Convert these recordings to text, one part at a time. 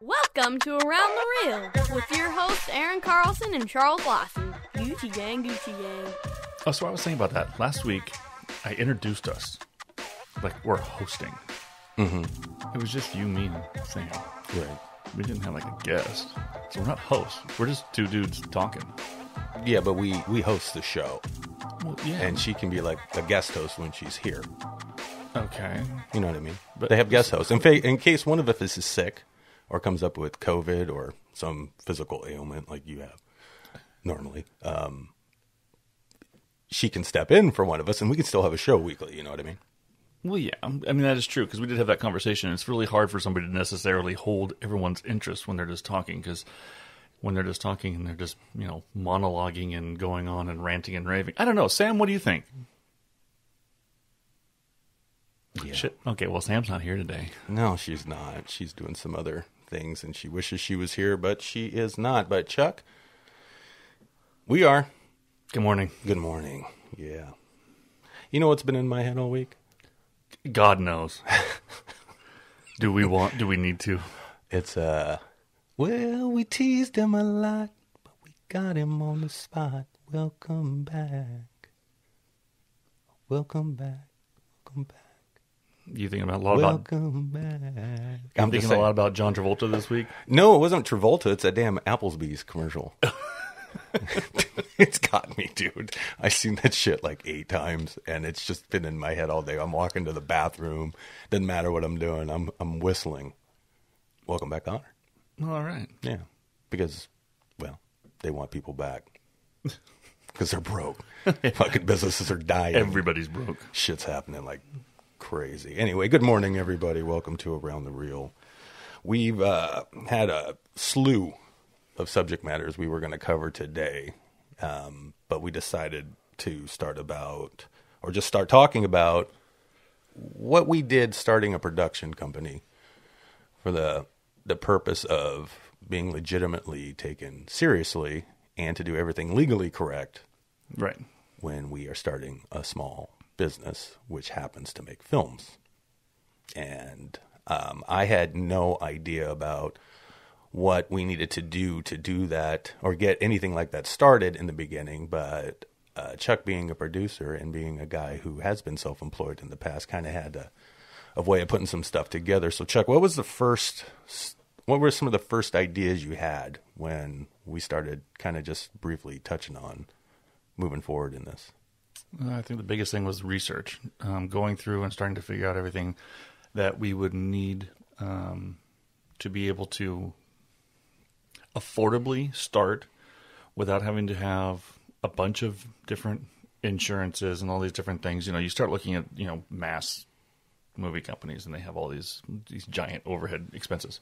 Welcome to Around the Reel with your hosts Aaron Carlson and Charles Lawson. Gucci Gang, Gucci Gang. Oh, so I was saying about that last week. I introduced us like we're hosting. Mm-hmm. It was just you, me, and Sam. Right. We didn't have like a guest, so we're not hosts. We're just two dudes talking. Yeah, but we we host the show, Well, yeah. and she can be like a guest host when she's here. Okay. You know what I mean? But- they have guest hosts in, fa- in case one of us is sick or comes up with COVID or some physical ailment like you have normally. Um, she can step in for one of us, and we can still have a show weekly. You know what I mean? Well, yeah. um, I mean that is true because we did have that conversation. It's really hard for somebody to necessarily hold everyone's interest when they're just talking because when they're just talking and they're just you know monologuing and going on and ranting and raving. I don't know, Sam. What do you think? Yeah. Shit. Okay. Well, Sam's not here today. No, she's not. She's doing some other things, and she wishes she was here, but she is not. But Chuck, we are. Good morning. Good morning. Yeah. You know what's been in my head all week? God knows. do we want? Do we need to? It's uh well, we teased him a lot, but we got him on the spot. Welcome back. Welcome back. Welcome back. You thinking about a lot about? Welcome back. I'm I'm thinking a lot about John Travolta this week. No, it wasn't Travolta. It's a damn Applebee's commercial. it's got me, dude. I've seen that shit like eight times, and it's just been in my head all day. I'm walking to the bathroom. Doesn't matter what I'm doing. I'm I'm whistling. Welcome back, Honor. All right. Yeah, because well, they want people back because they're broke. Fucking businesses are dying. Everybody's broke. Shit's happening like crazy. Anyway, good morning, everybody. Welcome to Around the Reel. We've uh, had a slew of subject matters we were going to cover today, um, but we decided to start about, or just start talking about, what we did starting a production company for the the purpose of being legitimately taken seriously and to do everything legally correct Right. when we are starting a small business which happens to make films. And um, I had no idea about what we needed to do to do that or get anything like that started in the beginning. But uh, Chuck, being a producer and being a guy who has been self employed in the past, kind of had a, a way of putting some stuff together. So, Chuck, what was the first? What were some of the first ideas you had when we started kind of just briefly touching on moving forward in this? Uh, I think the biggest thing was research, um, going through and starting to figure out everything that we would need um, to be able to affordably start without having to have a bunch of different insurances and all these different things. You know, you start looking at you know mass movie companies and they have all these these giant overhead expenses.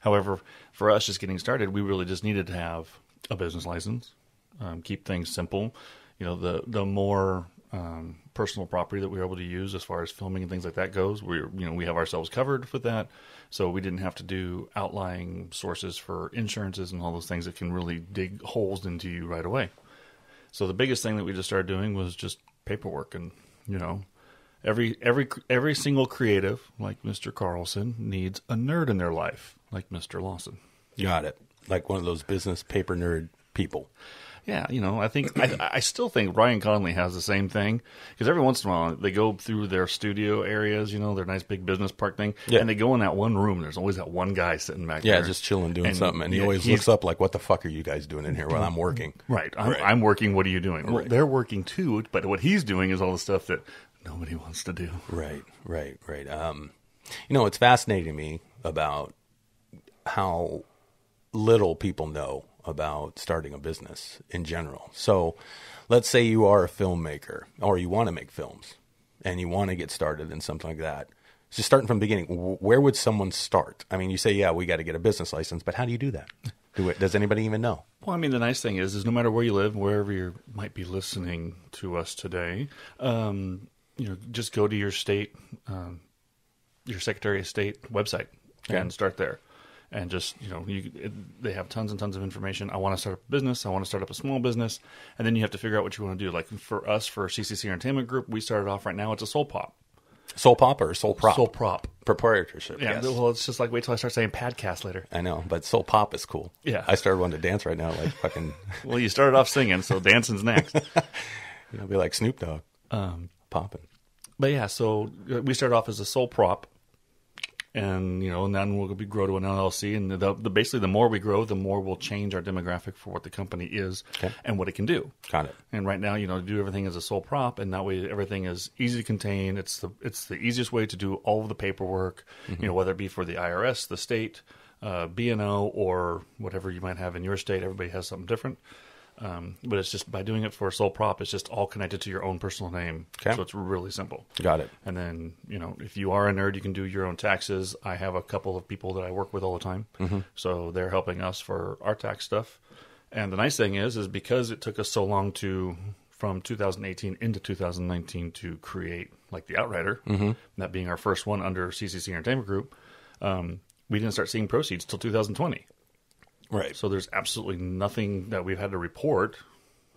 However, for us just getting started, we really just needed to have a business license, um, keep things simple. You know, the the more um, personal property that we were able to use as far as filming and things like that goes, we you know we have ourselves covered with that, so we didn't have to do outlying sources for insurances and all those things that can really dig holes into you right away. So the biggest thing that we just started doing was just paperwork, and you know, every every every single creative like Mr. Carlson needs a nerd in their life, like Mr. Lawson. Got it. Like one of those business paper nerd people. Yeah, you know, I think I, I still think Ryan Connolly has the same thing because every once in a while they go through their studio areas, you know, their nice big business park thing, Yeah. and they go in that one room. There's always that one guy sitting back there. Yeah, there, just chilling, doing And, something, and he yeah, always looks up like, "What the fuck are you guys doing in here?" While I'm working. Right, I'm, Right. I'm working. What are you doing? Well, Right. they're working too, but what he's doing is all the stuff that nobody wants to do. Right, right, right. Um, you know, it's fascinating to me about how little people know about starting a business in general. So, let's say you are a filmmaker or you want to make films and you want to get started in something like that. So, starting from the beginning, where would someone start? I mean, you say, yeah, we got to get a business license, but how do you do that? Do it? Does anybody even know? Well, I mean, the nice thing is, is no matter where you live, wherever you might be listening to us today, um, you know, just go to your state, um, your Secretary of State website and start there. And just you know, you, it, they have tons and tons of information. I want to start up a business. I want to start up a small business, and then you have to figure out what you want to do. Like for us, for CCC Entertainment Group, we started off right now. It's a soul pop. Soul pop or sole prop? Sole prop. proprietorship. Yeah. yes. Well, it's just like wait till I start saying podcast later. I know, but soul pop is cool. Yeah. I started wanting to dance right now, like fucking, Well, you started off singing, so dancing's next. you'll be like Snoop Dogg, Um, popping. but yeah, so uh, we started off as a sole prop, and you know, and then we'll be grow to an LLC, and the, the basically the more we grow, the more we'll change our demographic for what the company is Okay. and what it can do. Got it. And right now, you know, do everything as a sole prop, and that way everything is easy to contain. It's the it's the easiest way to do all of the paperwork. You know, whether it be for the IRS, the state, uh, B&O, or whatever you might have in your state. Everybody has something different. Um, but it's just by doing it for a sole prop, it's just all connected to your own personal name. Okay. So it's really simple. Got it. And then, you know, if you are a nerd, you can do your own taxes. I have a couple of people that I work with all the time. So they're helping us for our tax stuff. And the nice thing is, is because it took us so long to, from 2018 into 2019 to create like the Outrider, that being our first one under CCC Entertainment Group, um, we didn't start seeing proceeds till 2020. Right. So there's absolutely nothing that we've had to report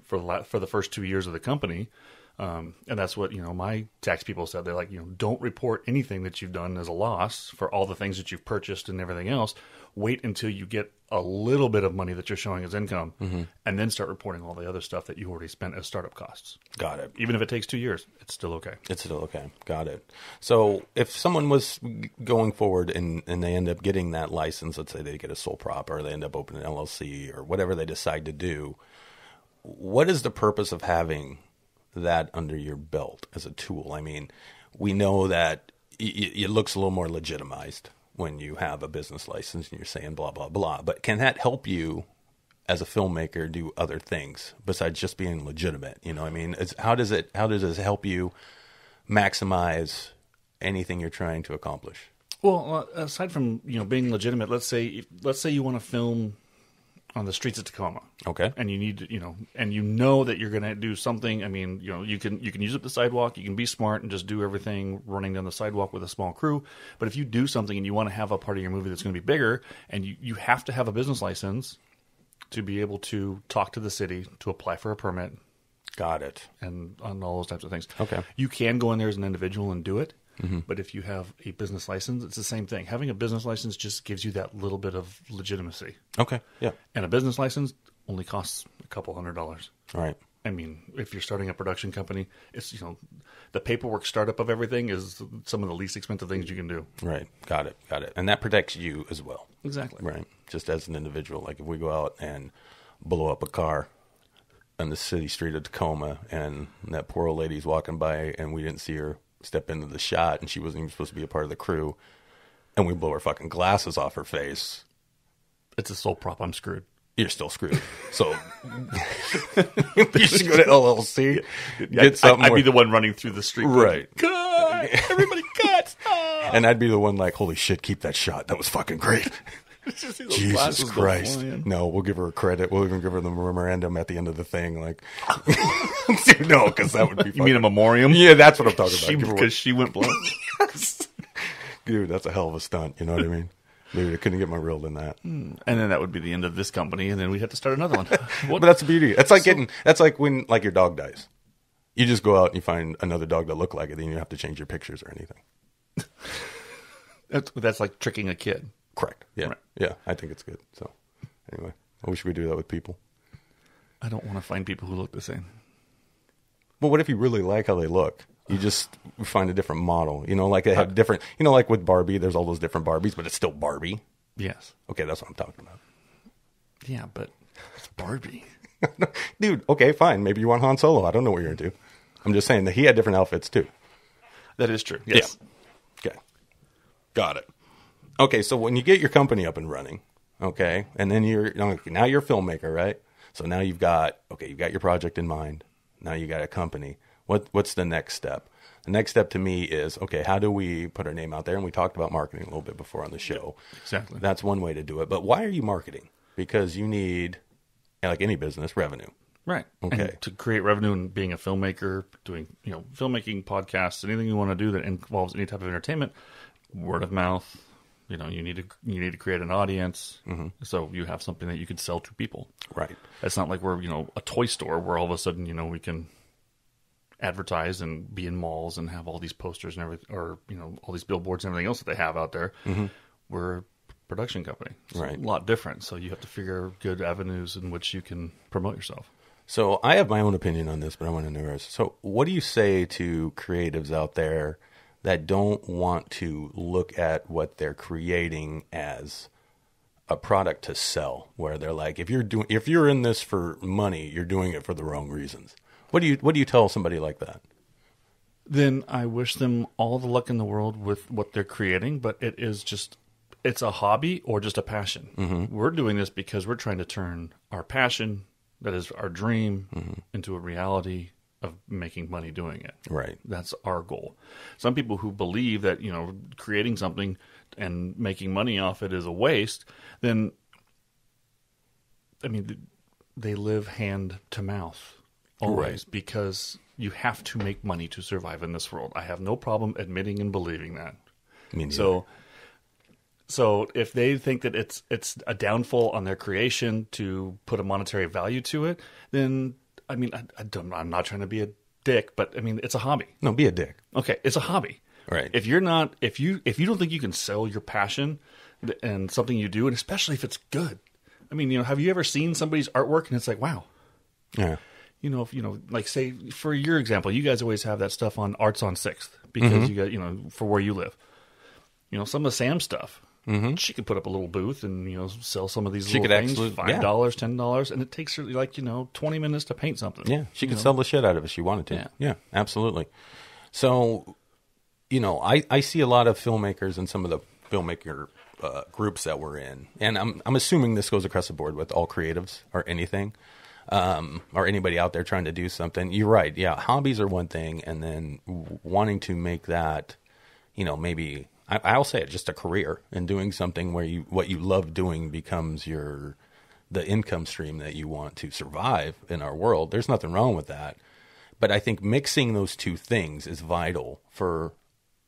for the la- for the first two years of the company, um, and that's what you know. My tax people said they're like, you know, don't report anything that you've done as a loss for all the things that you've purchased and everything else. Wait until you get a little bit of money that you're showing as income, mm-hmm. and then start reporting all the other stuff that you already spent as startup costs. Got it. Even if it takes two years, it's still okay. It's still okay. Got it. So if someone was going forward and, and they end up getting that license, let's say they get a sole prop or they end up opening an LLC or whatever they decide to do, what is the purpose of having that under your belt as a tool? I mean, we know that it looks a little more legitimized when you have a business license and you're saying blah, blah, blah. But can that help you as a filmmaker do other things besides just being legitimate? You know, I mean, how does it how does it help you maximize anything you're trying to accomplish? Well, aside from you know being legitimate, let's say let's say you want to film on the streets of Tacoma. Okay. and you need to, you know, and you know that you're going to do something. I mean, you know, you can you can use up the sidewalk. You can be smart and just do everything running down the sidewalk with a small crew. But if you do something and you want to have a part of your movie that's going to be bigger, and you you have to have a business license to be able to talk to the city to apply for a permit Got it. and on all those types of things. Okay. You can go in there as an individual and do it. Mm-hmm. But if you have a business license, it's the same thing. Having a business license just gives you that little bit of legitimacy. Okay. Yeah. And a business license only costs a couple hundred dollars. All right. I mean, if you're starting a production company, it's you know, the paperwork startup of everything is some of the least expensive things you can do. Right. Got it. Got it. And that protects you as well. Exactly. Right. Just as an individual. Like if we go out and blow up a car on the city street of Tacoma and that poor old lady's walking by and we didn't see her step into the shot and she wasn't even supposed to be a part of the crew and we blow her fucking glasses off her face, It's a sole prop. I'm screwed. you're still screwed. So you should go to LLC, get I'd, something. I'd be the one running through the street. Right. Cut! Everybody cut! Ah! and I'd be the one like, holy shit, keep that shot. That was fucking great. Just see those Jesus Christ. No, we'll give her a credit. We'll even give her the memorandum at the end of the thing. Like, Dude, no, because that would be You mean a fucking- memoriam? Yeah, that's what I'm talking about. She, Give her because she went blind. one- Dude, that's a hell of a stunt. You know what I mean? Dude, I couldn't get my reel in that. and then that would be the end of this company, and then we'd have to start another one. But that's the beauty. That's like getting, that's like when, like your dog dies. You just go out and you find another dog that look like it, then you don't have to change your pictures or anything. that's, that's like tricking a kid. Correct. Yeah. Right. Yeah, I think it's good. So, anyway, I wish we could do that with people. I don't want to find people who look the same. But what if you really like how they look? You just find a different model. You know, like they have different. You know, like with Barbie, there's all those different Barbies, but it's still Barbie. Yes. Okay, that's what I'm talking about. Yeah, but it's Barbie. Dude, okay, fine. Maybe you want Han Solo. I don't know what you're into. I'm just saying that he had different outfits too. That is true. Yes. Okay. Got it. Okay, so when you get your company up and running, okay, and then you're now you're a filmmaker, right? So now you've got okay, you've got your project in mind. Now you got a company. What what's the next step? The next step to me is okay, how do we put our name out there? And we talked about marketing a little bit before on the show. exactly. That's one way to do it. But why are you marketing? Because you need like any business, revenue. Right. Okay. And to create revenue and being a filmmaker, doing you know filmmaking, podcasts, anything you want to do that involves any type of entertainment, word of mouth. You know, you need to you need to create an audience, mm-hmm. so you have something that you can sell to people. Right. It's not like we're you know a toy store where all of a sudden you know we can advertise and be in malls and have all these posters and everything, or you know, all these billboards and everything else that they have out there. Mm-hmm. We're a production company, It's Right. A lot different. So you have to figure good avenues in which you can promote yourself. So I have my own opinion on this, but I want to know yours. So what do you say to creatives out there that don't want to look at what they're creating as a product to sell, where they're like, if you're doing, if you're in this for money, you're doing it for the wrong reasons. What do you What do you tell somebody like that? then I wish them all the luck in the world with what they're creating, but it is just it's a hobby or just a passion. Mm-hmm. We're doing this because we're trying to turn our passion, that is our dream, mm-hmm. into a reality of making money doing it. Right. That's our goal. Some people who believe that, you know, creating something and making money off it is a waste, then I mean they live hand to mouth always Right. because you have to make money to survive in this world. I have no problem admitting and believing that. So so if they think that it's it's a downfall on their creation to put a monetary value to it, then I mean I, I don't, I'm not trying to be a dick, but I mean it's a hobby. no, be a dick. Okay, it's a hobby. Right. If you're not if you if you don't think you can sell your passion and something you do and especially if it's good. I mean, you know, have you ever seen somebody's artwork and it's like, wow, Yeah. you know, if you know, like say for your example, you guys always have that stuff on Arts on Sixth because Mm-hmm. you got you know for where you live. You know, some of Sam's stuff. Mm-hmm. She could put up a little booth and you know sell some of these She little could things, absolute- five yeah. dollars, ten dollars, and it takes her like you know twenty minutes to paint something. Yeah, she could know? sell the shit out of it if she wanted to. Yeah. Yeah, absolutely. So, you know, I, I see a lot of filmmakers and some of the filmmaker uh, groups that we're in, and I'm I'm assuming this goes across the board with all creatives or anything, um, or anybody out there trying to do something. You're right. Yeah, hobbies are one thing, and then wanting to make that, you know, maybe I, I'll say it just a career and doing something where you what you love doing becomes your the income stream that you want to survive in our world. There's nothing wrong with that. But I think mixing those two things is vital for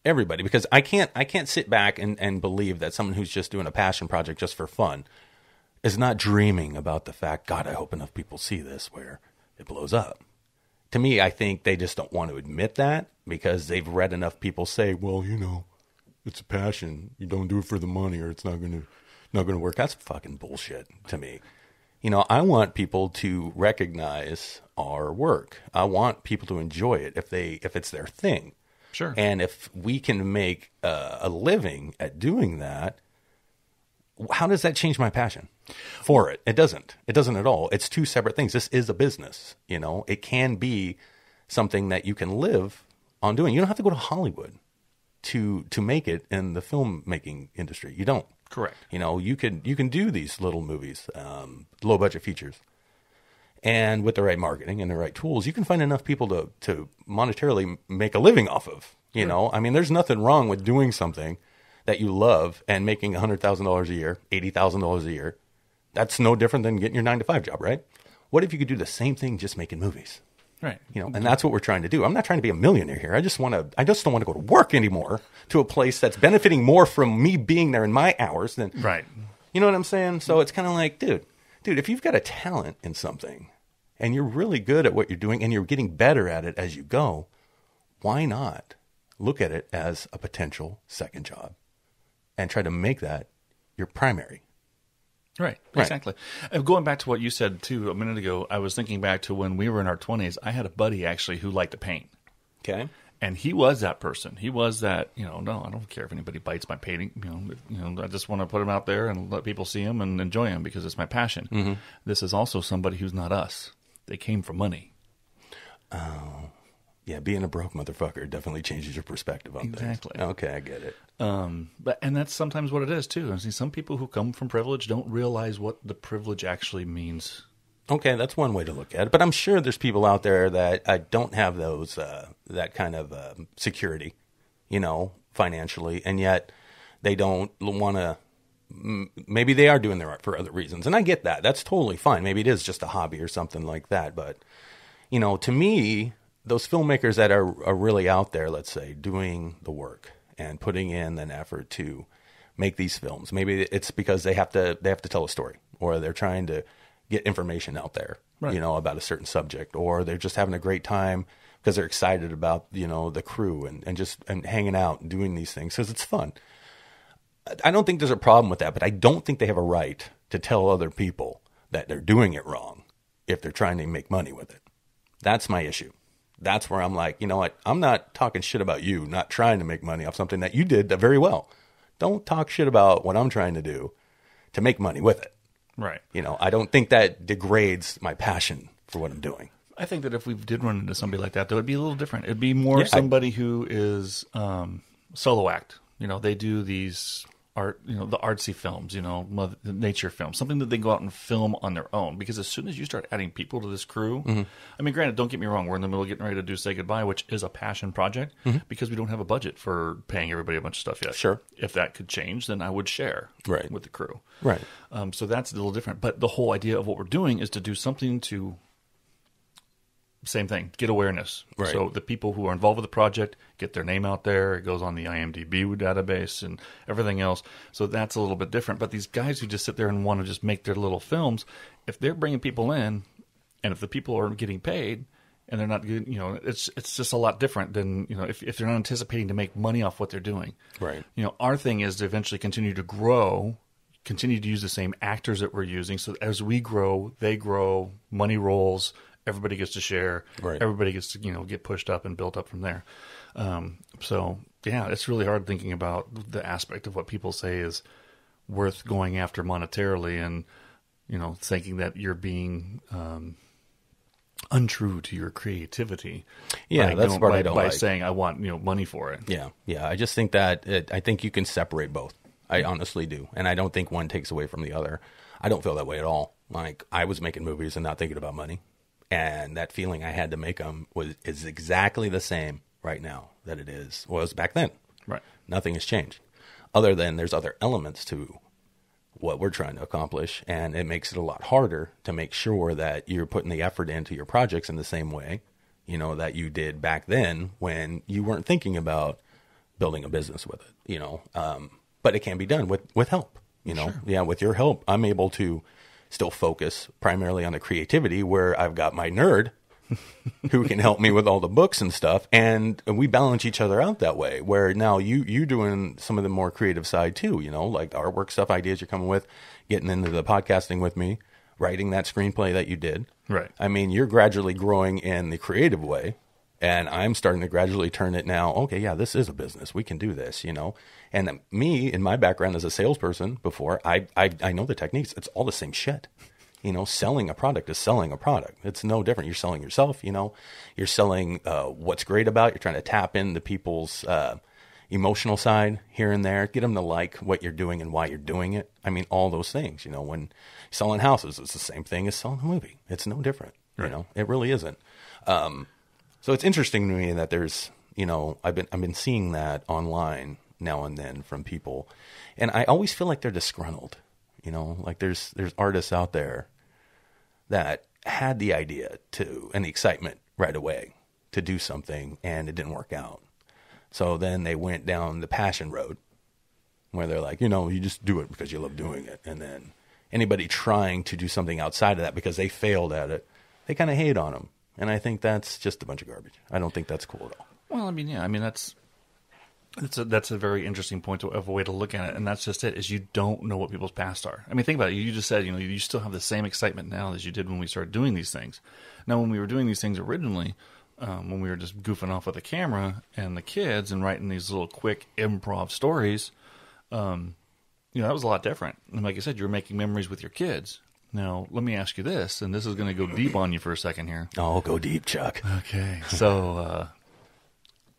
everybody because I can't I can't sit back and, and believe that someone who's just doing a passion project just for fun is not dreaming about the fact, God, I hope enough people see this where it blows up. To me, I think they just don't want to admit that because they've read enough people say, Well, you know, it's a passion. You don't do it for the money or it's not gonna not gonna work. That's fucking bullshit to me. You know, I want people to recognize our work. I want people to enjoy it if they if it's their thing. Sure. And if we can make uh, a living at doing that, how does that change my passion for it? It doesn't. It doesn't at all. It's two separate things. This is a business. You know, it can be something that you can live on doing. You don't have to go to Hollywood to to make it in the filmmaking industry. You don't. Correct. You know, you can you can do these little movies, um, low budget features, and with the right marketing and the right tools, you can find enough people to to monetarily make a living off of. You know, I mean, there's nothing wrong with doing something that you love and making hundred thousand dollars a year, eighty thousand dollars a year. That's no different than getting your nine to five job, right? What if you could do the same thing just making movies? Right. You know, and that's what we're trying to do. I'm not trying to be a millionaire here. I just want to. I just don't want to go to work anymore to a place that's benefiting more from me being there in my hours than Right. you know what I'm saying? So it's kind of like, dude, dude, if you've got a talent in something and you're really good at what you're doing and you're getting better at it as you go, why not look at it as a potential second job and try to make that your primary? Right, Right. exactly. Uh, going back to what you said too a minute ago, I was thinking back to when we were in our twenties. I had a buddy actually who liked to paint, Okay. and he was that person. He was that you know. No, I don't care if anybody bites my painting. You know, you know. I just want to put him out there and let people see him and enjoy him because it's my passion. This is also somebody who's not us. They came for money. Yeah, being a broke motherfucker definitely changes your perspective on Exactly. things. Okay, I get it. Um, but and that's sometimes what it is too. I see some people who come from privilege don't realize what the privilege actually means. Okay, that's one way to look at it. But I'm sure there's people out there that uh, don't have those uh, that kind of uh, security, you know, financially, and yet they don't want to. Maybe they are doing their art for other reasons, and I get that. That's totally fine. Maybe it is just a hobby or something like that. But you know, to me, those filmmakers that are are really out there, let's say, doing the work and putting in an effort to make these films. Maybe it's because they have to they have to tell a story, or they're trying to get information out there, Right. you know, about a certain subject, or they're just having a great time because they're excited about you know the crew and, and just and hanging out and doing these things because it's fun. I don't think there's a problem with that, but I don't think they have a right to tell other people that they're doing it wrong if they're trying to make money with it. That's my issue. That's where I'm like, you know what? I'm not talking shit about you not trying to make money off something that you did very well. Don't talk shit about what I'm trying to do to make money with it. Right. You know, I don't think that degrades my passion for what I'm doing. I think that if we did run into somebody like that, that would be a little different. It'd be more Yeah, I- somebody who is um, solo act. You know, they do these art, you know, the artsy films, you know, mother, nature films, something that they go out and film on their own. Because as soon as you start adding people to this crew, Mm-hmm. I mean, granted, don't get me wrong, we're in the middle of getting ready to do Say Goodbye, which is a passion project because we don't have a budget for paying everybody a bunch of stuff yet. Mm-hmm. Sure. If that could change, then I would share Right. with the crew. Right. Um, so that's a little different. But the whole idea of what we're doing is to do something to same thing, get awareness. Right. So the people who are involved with the project get their name out there. It goes on the IMDb database and everything else. So that's a little bit different. But these guys who just sit there and want to just make their little films, if they're bringing people in, and if the people are getting paid. And they're not good, you know. It's it's just a lot different than you know if if they're not anticipating to make money off what they're doing. Right. You know, our thing is to eventually continue to grow, continue to use the same actors that we're using. So as we grow, they grow, money rolls, everybody gets to share, Right. everybody gets to, you know, get pushed up and built up from there. Um, so yeah, it's really hard thinking about the aspect of what people say is worth going after monetarily and, you know, thinking that you're being, um, untrue to your creativity. Yeah, by that's what I by- don't by like. saying I want, you know, money for it. Yeah, yeah. I just think that it, I think you can separate both. I honestly do, and I don't think one takes away from the other. I don't feel that way at all. Like I was making movies and not thinking about money, and that feeling I had to make them was is exactly the same right now that it is was back then. Right. Nothing has changed, other than there's other elements to what we're trying to accomplish, and it makes it a lot harder to make sure that you're putting the effort into your projects in the same way, you know, that you did back then when you weren't thinking about building a business with it, you know. Um, but it can be done with with help, you know. Yeah, with your help, I'm able to still focus primarily on the creativity where I've got my nerd who can help me with all the books and stuff. And we balance each other out that way where now you you doing some of the more creative side too you know like artwork stuff ideas you're coming with getting into the podcasting with me writing that screenplay that you did. Right. i mean you're gradually growing in the creative way and i'm starting to gradually turn it now okay yeah this is a business. We can do this you know and me in my background as a salesperson before i i, I know the techniques it's all the same shit you know, selling a product is selling a product. It's no different. You're selling yourself. You know, you're selling uh, what's great about. it. You're trying to tap into people's uh, emotional side here and there. Get them to like what you're doing and why you're doing it. I mean, all those things. You know, when selling houses, it's the same thing as selling a movie. It's no different. You know, it really isn't. Um, so it's interesting to me that there's, you know, I've been I've been seeing that online now and then from people, and I always feel like they're disgruntled. You know, like there's there's artists out there that had the idea to and the excitement right away to do something and it didn't work out. So then they went down the passion road where they're like, you know, you just do it because you love doing it. And then anybody trying to do something outside of that because they failed at it, they kind of hate on them. And I think that's just a bunch of garbage. I don't think that's cool at all. Well, I mean, yeah, I mean that's that's a that's a very interesting point to, of a way to look at it, and that's just it. Is you don't know what people's past are. I mean, think about it. You just said you know you still have the same excitement now as you did when we started doing these things. Now, when we were doing these things originally, um, when we were just goofing off with the camera and the kids and writing these little quick improv stories, um, you know that was a lot different. And like I said, you were making memories with your kids. Now, let me ask you this, and this is going to go deep on you for a second here. Oh, go deep, Chuck. Okay. So uh,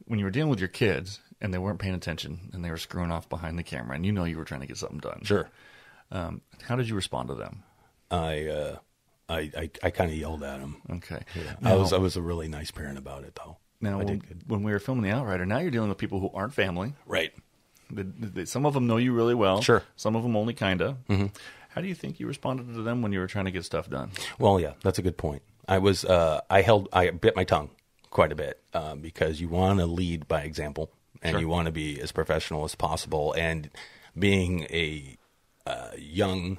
when you were dealing with your kids and they weren't paying attention and they were screwing off behind the camera and you know you were trying to get something done. Sure. Um, how did you respond to them? I uh, I I, I kind of yelled at them. Okay. I was I was a really nice parent about it though. Now, I when, when we were filming The Outrider, now you're dealing with people who aren't family. Right. Some of them know you really well. Sure. Mm-hmm. Some of them only kind of. How do you think you responded to them when you were trying to get stuff done? Well, yeah, that's a good point. I was uh, I held I bit my tongue quite a bit um, because you want to lead by example and Sure. you want to be as professional as possible. And being a uh, young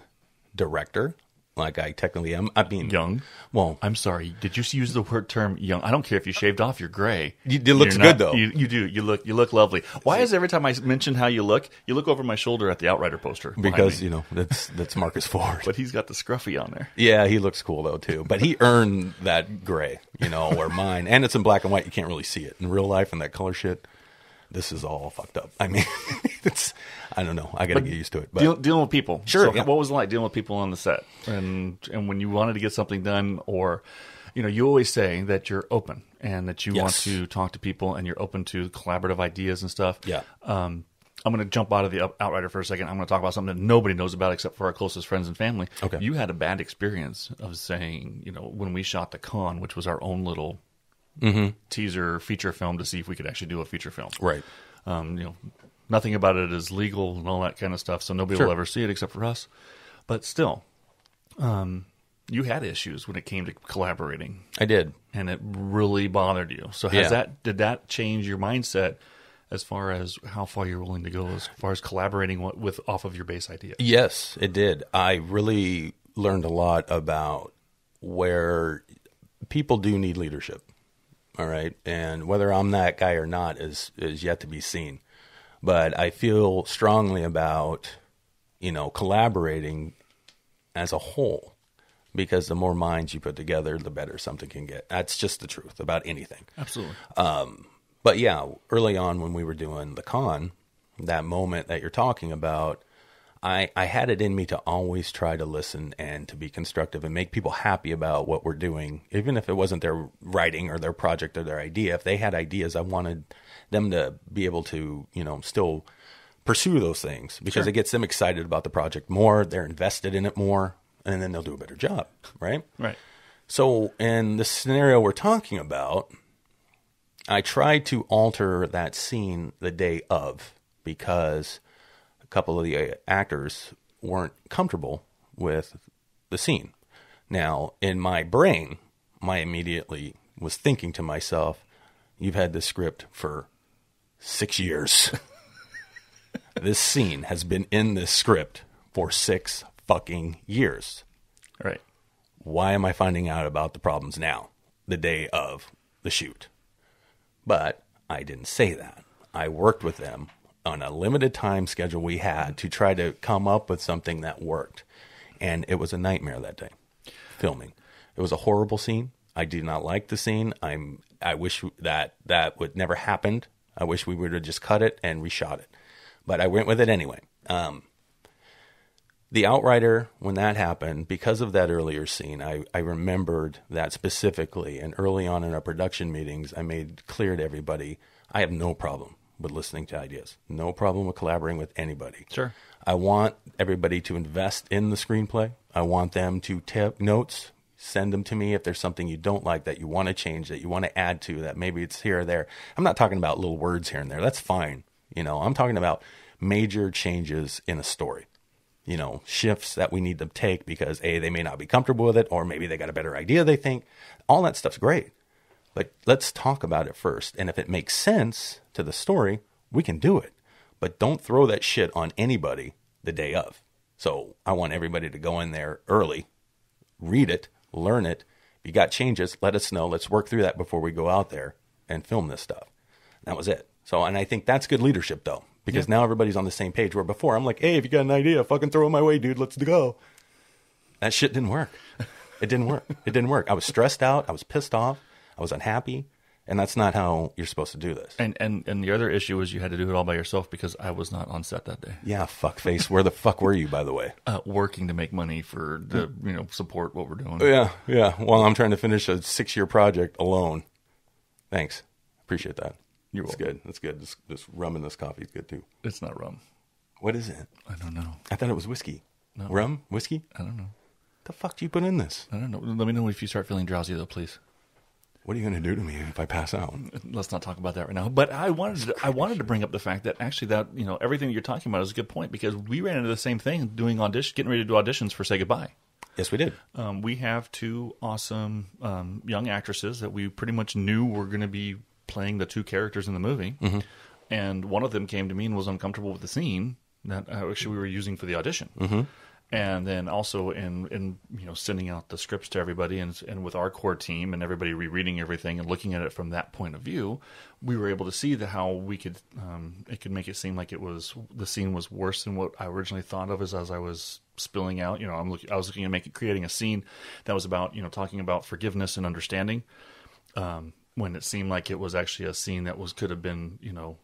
director, like I technically am. I mean, Young. Well, I'm sorry. Did you use the word term young? I don't care if you shaved off. You're gray. You- it looks good, though. You, you do. You look. You look lovely. Why is every time I mention how you look, you look over my shoulder at the Outrider poster? because you know that's that's Marcus Ford. But he's got the scruffy on there. Yeah, he looks cool though too. But he earned that gray, you know, or mine, and it's in black and white. You can't really see it in real life, and that color shit. This is all fucked up. I mean, it's I don't know. I got to get used to it. But Deal, dealing with people. Sure, So yeah. What was it like dealing with people on the set, and and when you wanted to get something done, or you know, you always say that you're open and that you want to talk to people and you're open to collaborative ideas and stuff. Yeah. Um, I'm going to jump out of the Outrider for a second. I'm going to talk about something that nobody knows about except for our closest friends and family. Okay. You had a bad experience of saying, you know, when we shot the con, which was our own little teaser feature film to see if we could actually do a feature film. right, Um, you know, nothing about it is legal and all that kind of stuff, so nobody Sure. will ever see it except for us. But still, um, you had issues when it came to collaborating, I did. and it really bothered you. So has Yeah. that did that change your mindset as far as how far you're willing to go as far as collaborating wi- with off of your base idea? Yes, it did. I really learned a lot about where people do need leadership. All right, and whether I'm that guy or not is is yet to be seen. But I feel strongly about you know collaborating as a whole because the more minds you put together, the better something can get. That's just the truth about anything. Absolutely. Um, but yeah, early on when we were doing the con, that moment that you're talking about, I, I had it in me to always try to listen and to be constructive and make people happy about what we're doing, even if it wasn't their writing or their project or their idea. If they had ideas, I wanted them to be able to, you know, still pursue those things because Sure. it gets them excited about the project more. They're invested in it more, and then they'll do a better job, right? Right. So, in the scenario we're talking about, I tried to alter that scene the day of because a couple of the uh, actors weren't comfortable with the scene. Now, in my brain, my immediately was thinking to myself, You've had this script for six years. this scene has been in this script for six fucking years Right. why am I finding out about the problems now, the day of the shoot? But I didn't say that. I worked with them on a limited time schedule we had to try to come up with something that worked. And it was a nightmare that day filming. It was a horrible scene. I did not like the scene. I'm I wish that that would never happened. I wish we would have just cut it and reshot it. But I went with it anyway. Um, the Outrider, when that happened, because of that earlier scene, I, I remembered that specifically. And early on in our production meetings, I made clear to everybody I have no problem with listening to ideas, no problem with collaborating with anybody. Sure. I want everybody to invest in the screenplay. I want them to take notes, send them to me if there's something you don't like that you want to change, that you want to add to, that maybe it's here or there. I'm not talking about little words here and there. That's fine. You know, I'm talking about major changes in a story. You know, shifts that we need to take because A, they may not be comfortable with it, or maybe they got a better idea they think. All that stuff's great. But let's talk about it first. And if it makes sense to the story, we can do it. But don't throw that shit on anybody the day of. So I want everybody to go in there early, read it, learn it. If you got changes, let us know. Let's work through that before we go out there and film this stuff. That was it. So, and I think that's good leadership though, because now everybody's on the same page. Where before I'm like, hey, if you got an idea, fucking throw it my way, dude. Let's go. That shit didn't work. It didn't work. It didn't work. I was stressed out. I was pissed off. I was unhappy. And that's not how you're supposed to do this. And and and the other issue was you had to do it all by yourself because I was not on set that day, Yeah, fuckface. Where the fuck were you, by the way? uh, working to make money for the you know support what we're doing. Yeah, yeah. Well, I'm trying to finish a six year project alone. Thanks. Appreciate that. You're welcome. good. That's good. This, this rum in this coffee is good too. It's not rum. What is it? I don't know. I thought it was whiskey. No. Rum? Whiskey? I don't know. The fuck do you put in this? I don't know. Let me know if you start feeling drowsy though, please. What are you going to do to me if I pass out? Let's not talk about that right now. But I wanted to, I wanted to bring up the fact that actually that you know everything you're talking about is a good point because we ran into the same thing doing audition, getting ready to do auditions for Say Goodbye. Yes, we did. Um, we have two awesome um, young actresses that we pretty much knew were going to be playing the two characters in the movie, and one of them came to me and was uncomfortable with the scene that uh, actually we were using for the audition. And then also in in you know sending out the scripts to everybody and and with our core team and everybody rereading everything and looking at it from that point of view, we were able to see that how we could um, it could make it seem like it was the scene was worse than what I originally thought of as as I was spilling out. You know, I'm looking I was looking at making creating a scene that was about you know talking about forgiveness and understanding. Um, when it seemed like it was actually a scene that was could have been you know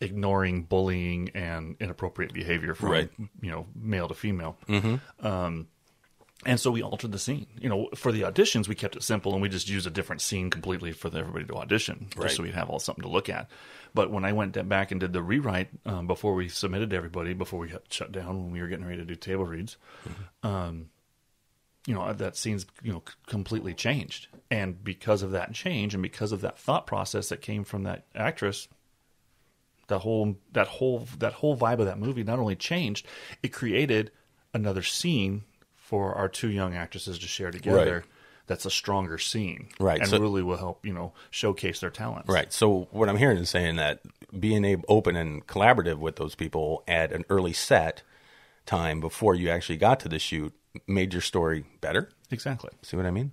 ignoring bullying and inappropriate behavior from Right. you know male to female. Mm-hmm. Um, and so we altered the scene. You know, for the auditions, we kept it simple and we just used a different scene completely for the, everybody to audition, Right. just so we'd have all something to look at. But when I went back and did the rewrite um, before we submitted to everybody, before we got shut down when we were getting ready to do table reads, um, you know that scene's you know completely changed. And because of that change, and because of that thought process that came from that actress, that whole that whole that whole vibe of that movie not only changed, it created another scene for our two young actresses to share together. Right. That's a stronger scene, Right, and so- really will help you know showcase their talents. Right. So what I'm hearing is saying that being able, open and collaborative with those people at an early set time before you actually got to the shoot made your story better. Exactly. See what I mean?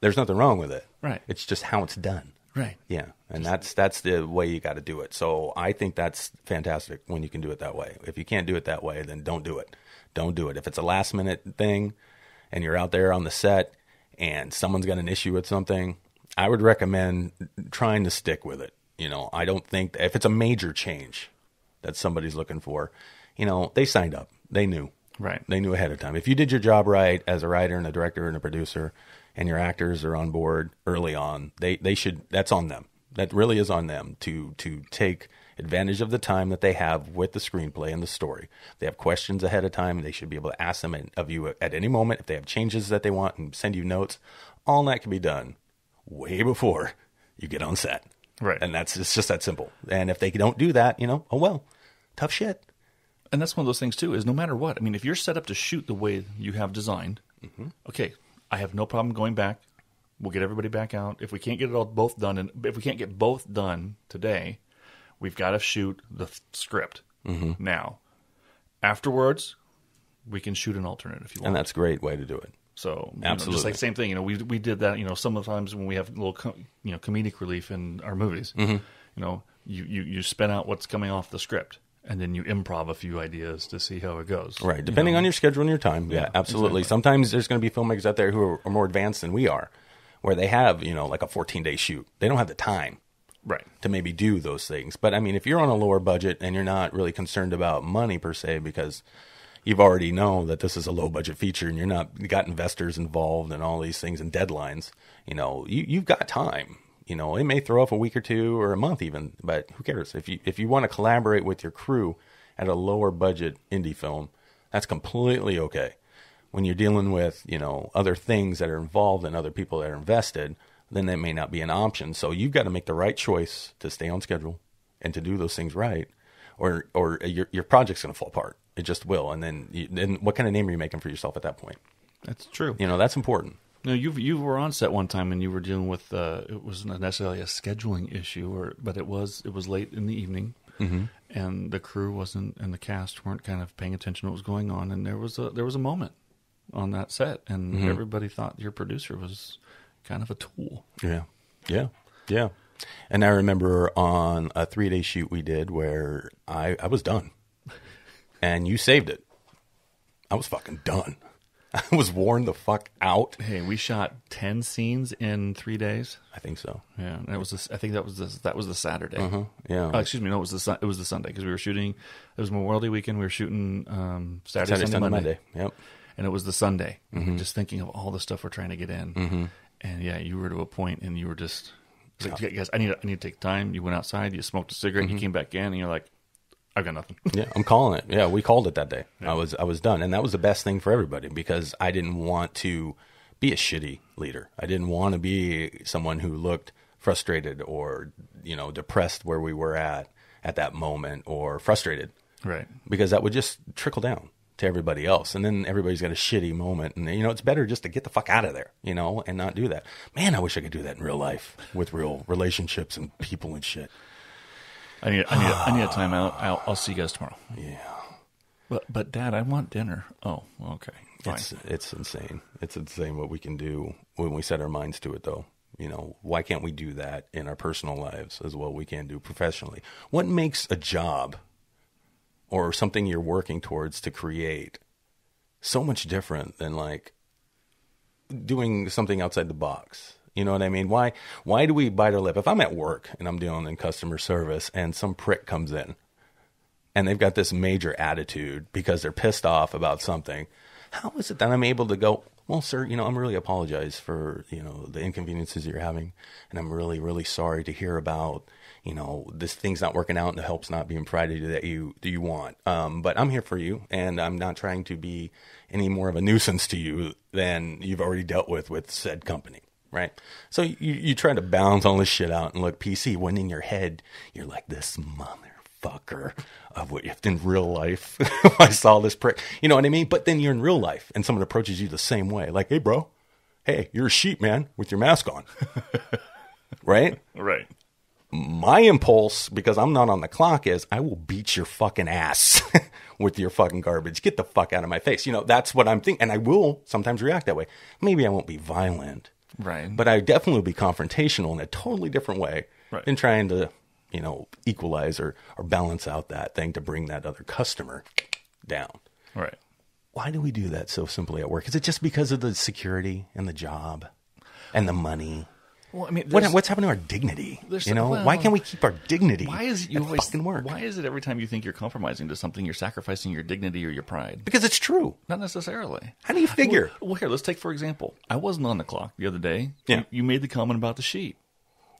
There's nothing wrong with it. Right. It's just how it's done. Right. Yeah, and that's that's the way you got to do it. So I think that's fantastic when you can do it that way. If you can't do it that way, then don't do it. Don't do it. If it's a last minute thing, and you're out there on the set, and someone's got an issue with something, I would recommend trying to stick with it. You know, I don't think if it's a major change that somebody's looking for, you know, they signed up, they knew, Right. they knew ahead of time. If you did your job right as a writer and a director and a producer, and your actors are on board early on, they they should. That's on them. That really is on them to to take advantage of the time that they have with the screenplay and the story. They have questions ahead of time. They should be able to ask them of you at any moment. If they have changes that they want and send you notes, all that can be done way before you get on set. Right. And that's it's just that simple. And if they don't do that, you know, oh well, tough shit. and that's one of those things too is no matter what i mean if you're set up to shoot the way you have designed mm-hmm. okay i have no problem going back we'll get everybody back out if we can't get it all both done and if we can't get both done today we've got to shoot the script now afterwards we can shoot an alternate if you want And that's a great way to do it. so you know, Absolutely. just like same thing. You know, we we did that. You know, sometimes when we have little co- you know comedic relief in our movies, Mm-hmm. you know, you, you you spin out what's coming off the script, and then you improv a few ideas to see how it goes. Right, You depending know? on your schedule and your time. Yeah, Yeah, absolutely. exactly. Sometimes there's going to be filmmakers out there who are, are more advanced than we are, where they have, you know, like a 14 day shoot. They don't have the time right. to maybe do those things. But I mean, if you're on a lower budget and you're not really concerned about money per se, because you've already know that this is a low budget feature and you're not you got investors involved and all these things and deadlines, you know, you you've got time. You know, it may throw off a week or two or a month even, but who cares? If you if you want to collaborate with your crew at a lower budget indie film, that's completely okay. When you're dealing with, you know, other things that are involved and other people that are invested, then that may not be an option. So you've got to make the right choice to stay on schedule and to do those things right, or or your your project's going to fall apart. It just will. And then you, then what kind of name are you making for yourself at that point? That's true. You know, that's important. No, you you were on set one time and you were dealing with uh, it wasn't necessarily a scheduling issue, or but it was it was late in the evening, mm-hmm. and the crew wasn't and the cast weren't kind of paying attention to what was going on, and there was a there was a moment on that set, and everybody thought your producer was kind of a tool. Yeah. Yeah. Yeah. And I remember on a three day shoot we did where I, I was done. And you saved it. I was fucking done. I was worn the fuck out. Hey, we shot ten scenes in three days. I think so. Yeah, and that was the, I think that was the, that was the Saturday. Yeah. Oh, excuse me, no, it was the it was the Sunday because we were shooting. It was Memorial Day weekend. We were shooting um, Saturday, Saturday, Sunday, Sunday, Monday. Monday. Yep. and it was the Sunday. Just thinking of all the stuff we're trying to get in, Mm-hmm. and yeah, you were to a point, and you were just like, guys, I need I need to take time. You went outside, you smoked a cigarette, Mm-hmm. you came back in, and you're like, I've got nothing. Yeah, I'm calling it. Yeah, we called it that day. I was I was done, and that was the best thing for everybody because I didn't want to be a shitty leader. I didn't want to be someone who looked frustrated or you know depressed where we were at at that moment or frustrated right. because that would just trickle down to everybody else, and then everybody's got a shitty moment, and you know it's better just to get the fuck out of there, you know, and not do that. Man, I wish I could do that in real life with real relationships and people and shit. I need I need I need a timeout. I'll, I'll see you guys tomorrow. Yeah. But but Dad, I want dinner. Oh, okay, fine. It's it's insane. It's insane what we can do when we set our minds to it, though. You know, why can't we do that in our personal lives as well? We can do professionally. What makes a job or something you're working towards to create so much different than like doing something outside the box? You know what I mean? Why why do we bite our lip? If I'm at work and I'm dealing in customer service and some prick comes in and they've got this major attitude because they're pissed off about something, how is it that I'm able to go, well, sir, you know, I'm really apologize for, you know, the inconveniences you're having. And I'm really, really sorry to hear about, you know, this thing's not working out and the help's not being provided that you, that you want. Um, but I'm here for you and I'm not trying to be any more of a nuisance to you than you've already dealt with with said company. Right. So you, you try to balance all this shit out and look PC when in your head, you're like this motherfucker of what if in real life I saw this prick. You know what I mean? But then you're in real life and someone approaches you the same way. Like, hey bro, hey, you're a sheep, man, with your mask on. right? right. My impulse, because I'm not on the clock, is I will beat your fucking ass with your fucking garbage. Get the fuck out of my face. You know, that's what I'm thinking. And I will sometimes react that way. Maybe I won't be violent, Right. but I definitely would be confrontational in a totally different way Right. than trying to, you know, equalize or, or balance out that thing to bring that other customer down. right. Why do we do that so simply at work? Is it just because of the security and the job and the money? Well, I mean, What, what's happened to our dignity? You know, well, why can't we keep our dignity? why is it you always fucking work? Why is it every time you think you're compromising to something, you're sacrificing your dignity or your pride? Because it's true. Not necessarily. How do you figure? Well, well, here, let's take for example. I wasn't on the clock the other day. Yeah. You, you made the comment about the sheep.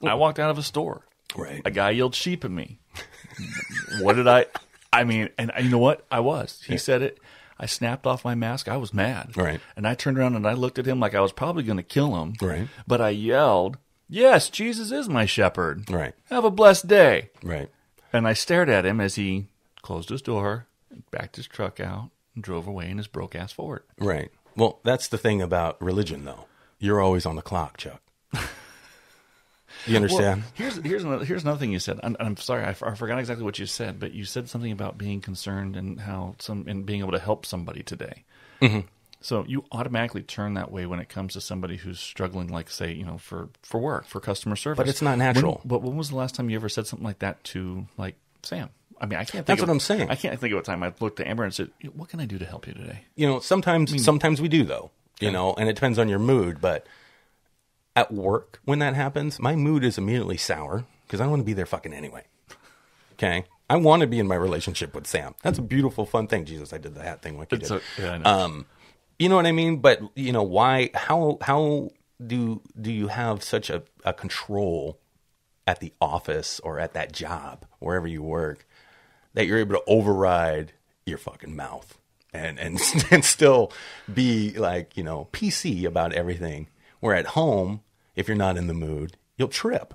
I walked out of a store. Right. A guy yelled sheep at me. what did I? I mean, and you know what? I was. He said it. I snapped off my mask. I was mad. Right. And I turned around and I looked at him like I was probably going to kill him. Right. But I yelled, "Yes, Jesus is my shepherd. Right. Have a blessed day." Right. And I stared at him as he closed his door, backed his truck out, and drove away in his broke ass Ford. Right. Well, that's the thing about religion, though. You're always on the clock, Chuck. You understand? Well, here's here's another, here's another thing you said. I'm, I'm sorry, I, f- I forgot exactly what you said, but you said something about being concerned and how some and being able to help somebody today. Mm-hmm. So you automatically turn that way when it comes to somebody who's struggling, like say, you know, for for work, for customer service. But it's not natural. When, but when was the last time you ever said something like that to like Sam? I mean, I can't. Think That's of, what I'm saying. I can't think of a time I looked to Amber and said, "What can I do to help you today?" you know, sometimes sometimes we do though. You know, and it depends on your mood. But at work, when that happens, my mood is immediately sour because I don't want to be there fucking anyway. Okay, I want to be in my relationship with Sam. That's a beautiful, fun thing. Jesus, I did the hat thing like you It's did. a- yeah, I know. Um, you know what I mean? But you know why? How how do do you have such a, a control at the office or at that job wherever you work that you're able to override your fucking mouth and and and still be like you know PC about everything. Where at home, if you're not in the mood, you'll trip.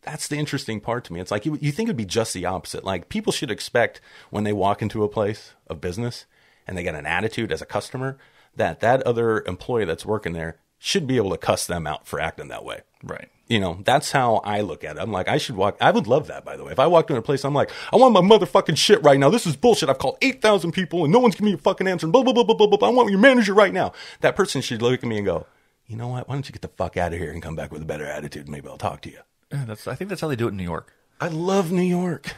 That's the interesting part to me. It's like you, you think it'd be just the opposite. Like people should expect when they walk into a place of business and they get an attitude as a customer that that other employee that's working there should be able to cuss them out for acting that way. Right. You know, that's how I look at it. I'm like, I should walk. I would love that, by the way. If I walked into a place, I'm like, I want my motherfucking shit right now. This is bullshit. I've called 8,000 people and no one's giving me a fucking answer. And blah, blah, blah, blah, blah, blah. I want your manager right now. That person should look at me and go, you know what? Why don't you get the fuck out of here and come back with a better attitude? Maybe I'll talk to you. Yeah, that's. I think that's how they do it in New York. I love New York.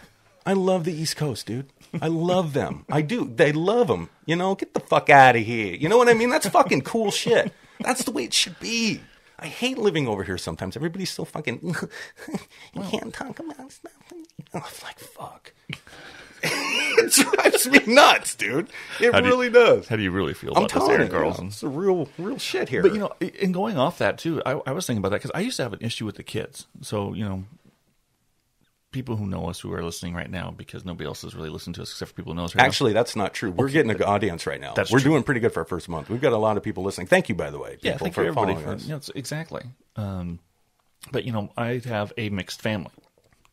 I love the East Coast, dude. I love them. I do. They love them. You know, get the fuck out of here. You know what I mean? That's fucking cool shit. That's the way it should be. I hate living over here sometimes. Everybody's so fucking. you can't talk about stuff. I'm like, fuck. it drives me nuts, dude. It do you- really does. How do you really feel I'm about this, Aaron you, Carlson? it's a real, real shit here. But you know, in going off that too, I, I was thinking about that because I used to have an issue with the kids. So you know, people who know us who are listening right now, because nobody else is really listening to us except for people who know us. Right now. Actually, that's not true. We're getting an audience right now. That's We're true. doing pretty good for our first month. We've got a lot of people listening. Thank you, by the way, people, yeah, thank for you everybody following for us. you know, exactly. Um, but you know, I have a mixed family,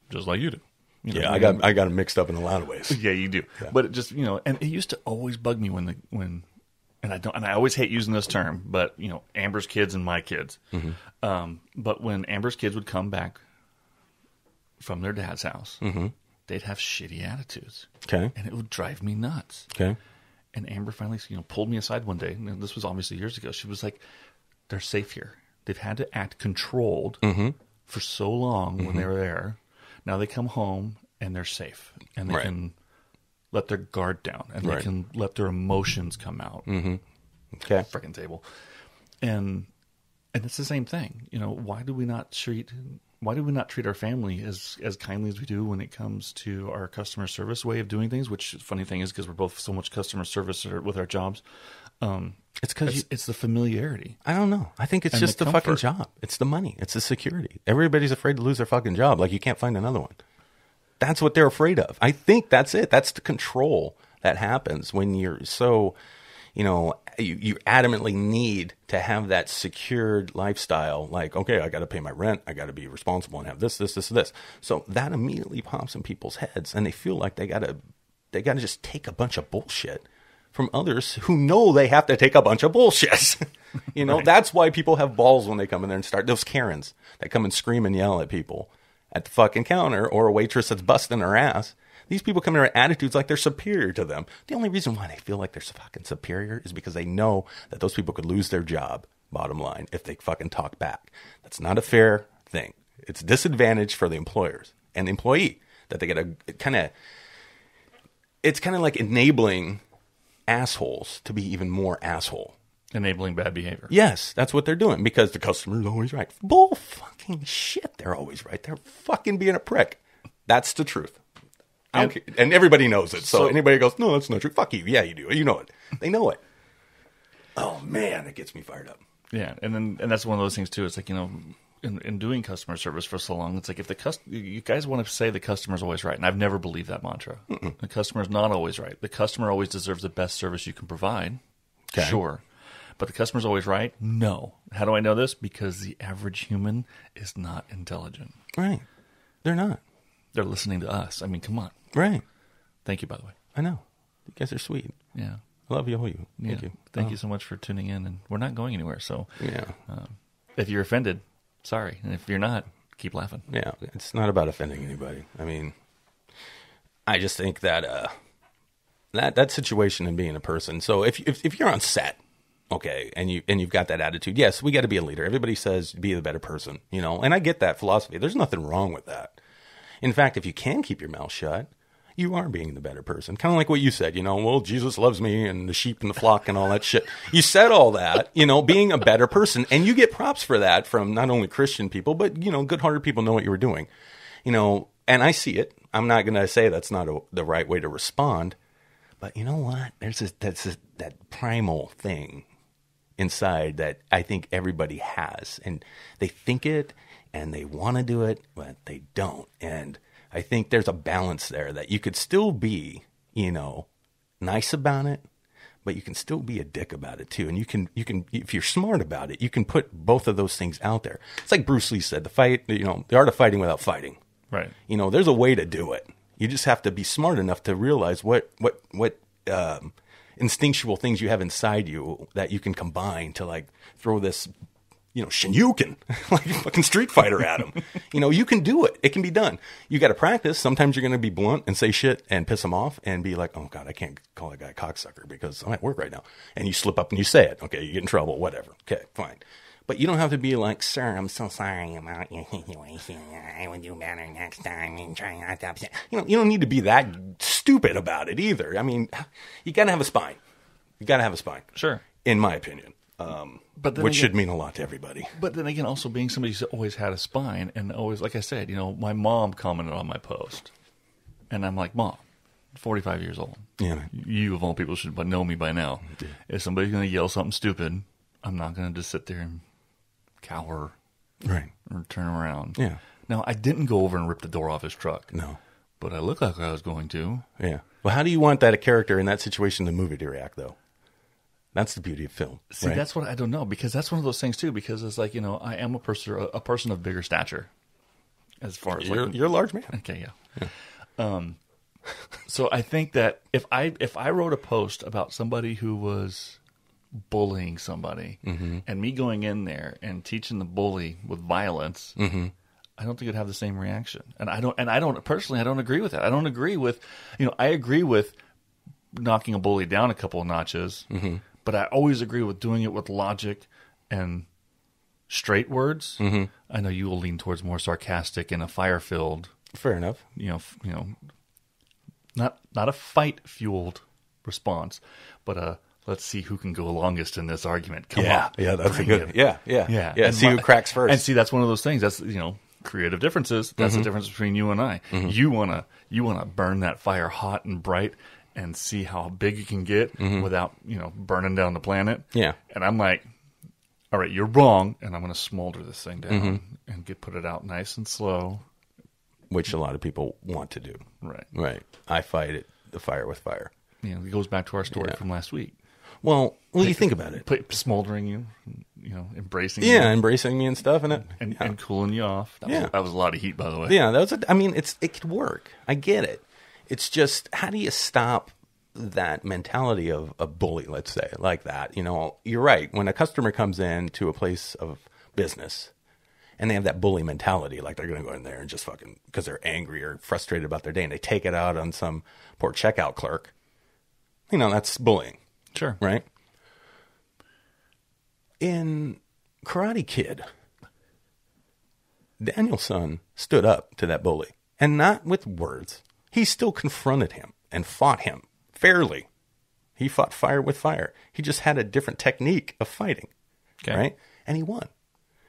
just like you do. You know, Yeah, I got I got them mixed up in a lot of ways. Yeah, you do. But it just you know, and it used to always bug me when the when, and I don't, and I always hate using this term, but you know, Amber's kids and my kids. Mm-hmm. Um, but when Amber's kids would come back from their dad's house, Mm-hmm. they'd have shitty attitudes. Okay. and it would drive me nuts. Okay. And Amber finally, you know, pulled me aside one day, and this was obviously years ago. She was like, "They're safe here. They've had to act controlled Mm-hmm. for so long when they were there. Now they come home and they're safe, and they Right. can let their guard down, and Right. they can let their emotions come out. Okay. Freaking table, and and it's the same thing. You know, why do we not treat why do we not treat our family as as kindly as we do when it comes to our customer service way of doing things? Which funny thing is because we're both so much customer service with our jobs. Um, It's because it's, it's the familiarity. I don't know. I think it's just the the, fucking job. It's the money. It's the security. Everybody's afraid to lose their fucking job. Like you can't find another one. That's what they're afraid of. I think that's it. That's the control that happens when you're so, you know, you, you adamantly need to have that secured lifestyle. Like, okay, I got to pay my rent. I got to be responsible and have this, this, this, this. So that immediately pops in people's heads, and they feel like they got to, they got to just take a bunch of bullshit from others who know they have to take a bunch of bullshit. you know, that's why people have balls when they come in there and start those Karens that come and scream and yell at people at the fucking counter or a waitress that's busting her ass. These people come in with attitudes like they're superior to them. The only reason why they feel like they're fucking superior is because they know that those people could lose their job, bottom line, if they fucking talk back. That's not a fair thing. It's disadvantage for the employers and the employee that they get a kind of it's kind of like enabling assholes to be even more asshole. enabling bad behavior. Yes, that's what they're doing because the customer's always right. Bull fucking shit. They're always right. They're fucking being a prick. That's the truth. And- and everybody knows it. So, So- anybody goes, no, that's not true. Fuck you. Yeah, you do. You know it. They know it. Oh man, it gets me fired up. Yeah, and then and that's one of those things too. It's like you know, in, in doing customer service for so long, it's like if the cust- you guys want to say the customer's always right, and I've never believed that mantra. The customer's not always right. The customer always deserves the best service you can provide. Okay. Sure, but the customer's always right. No. How do I know this? Because the average human is not intelligent. Right. They're not. They're listening to us. I mean, come on. Right. Thank you, by the way. I know. You guys are sweet. Yeah. I love you. all you. Thank yeah. you. Thank Oh, you so much for tuning in, and we're not going anywhere. So, Yeah. if you're offended, sorry, and if you're not, keep laughing. Yeah, it's not about offending anybody. I mean, I just think that uh, that that situation and being a person. So if if if you're on set, okay, and you and you've got that attitude, yes, we got to be a leader. Everybody says be the better person, you know, and I get that philosophy. There's nothing wrong with that. In fact, if you can keep your mouth shut, you are being the better person. Kind of like what you said, you know, well, Jesus loves me and the sheep and the flock and all that shit. You said all that, you know, being a better person. And you get props for that from not only Christian people, but, you know, good hearted people know what you were doing. You know, and I see it. I'm not going to say that's not a, the right way to respond. But you know what? There's this, that's this, that primal thing inside that I think everybody has. And they think it and they want to do it, but they don't. And I think there's a balance there that you could still be, you know, nice about it, but you can still be a dick about it too. And you can, you can, if you're smart about it, you can put both of those things out there. It's like Bruce Lee said, the fight, you know, the art of fighting without fighting. Right. You know, there's a way to do it. You just have to be smart enough to realize what what what um, instinctual things you have inside you that you can combine to like throw this, you know, Shinryuken like a fucking Street Fighter at him. you know, you can do it. It can be done. You got to practice. Sometimes you're going to be blunt and say shit and piss him off and be like, oh god, I can't call that guy a cocksucker because I'm at work right now. And you slip up and you say it. Okay, you get in trouble. Whatever. Okay, fine. But you don't have to be like, sir, I'm so sorry about your situation. I will do better next time and try not to upset. You know, you don't need to be that stupid about it either. I mean, you got to have a spine. You got to have a spine. Sure. In my opinion. Um, But which again- should mean a lot to everybody. But then again, also being somebody who's always had a spine and always, like I said, you know, my mom commented on my post, and I'm like, Mom, 45 years old. Yeah. You of all people should know me by now. If somebody's going to yell something stupid, I'm not going to just sit there and cower Right. or turn around. Yeah. Now I didn't go over and rip the door off his truck. No. But I looked like I was going to. Yeah. Well, how do you want that character in that situation in the movie to react, though? That's the beauty of film. See, right? that's what I don't know because that's one of those things too. Because it's like you know, I am a person, a person of bigger stature, as far as you're, like, you're a large man. Okay, yeah. Um, so I think that if I if I wrote a post about somebody who was bullying somebody, Mm-hmm. and me going in there and teaching the bully with violence, Mm-hmm. I don't think it'd have the same reaction. And I don't, and I don't personally, I don't agree with that. I don't agree with, you know, I agree with knocking a bully down a couple of notches, Mm-hmm. But I always agree with doing it with logic and straight words. Mm-hmm. I know you will lean towards more sarcastic in a fire filled, Fair enough. you know, f- you know, not not a fight fueled response, but a let's see who can go longest in this argument. Come Yeah, on, yeah, that's a good. it. Yeah, yeah, Yeah, yeah. And see my- who cracks first. And see, that's one of those things. That's you know, creative differences. That's Mm-hmm. the difference between you and I. You wanna you wanna burn that fire hot and bright and see how big it can get without you know burning down the planet. Mm-hmm. Yeah. And I'm like, all right, you're wrong, and I'm gonna smolder this thing down Mm-hmm. and get put it out nice and slow. which a lot of people want to do. Right. Right. I fight it the fire with fire. You know, it goes back to our story Yeah. from last week. Well, well, you think about it. Smoldering you, you know, embracing Yeah, you, embracing me and stuff, and it. and, yeah. and cooling you off. That, Yeah. was, that was a lot of heat, by the way. Yeah, that was. A, I mean, it's it could work. I get it. It's just how do you stop that mentality of a bully? Let's say like that. You know, you're right. When a customer comes in to a place of business and they have that bully mentality, like they're going to go in there and just fucking because they're angry or frustrated about their day, and they take it out on some poor checkout clerk. You know, that's bullying, Sure. right? In Karate Kid, Daniel-san stood up to that bully, and not with words. He still confronted him and fought him fairly. He fought fire with fire. He just had a different technique of fighting, Okay. right? And he won.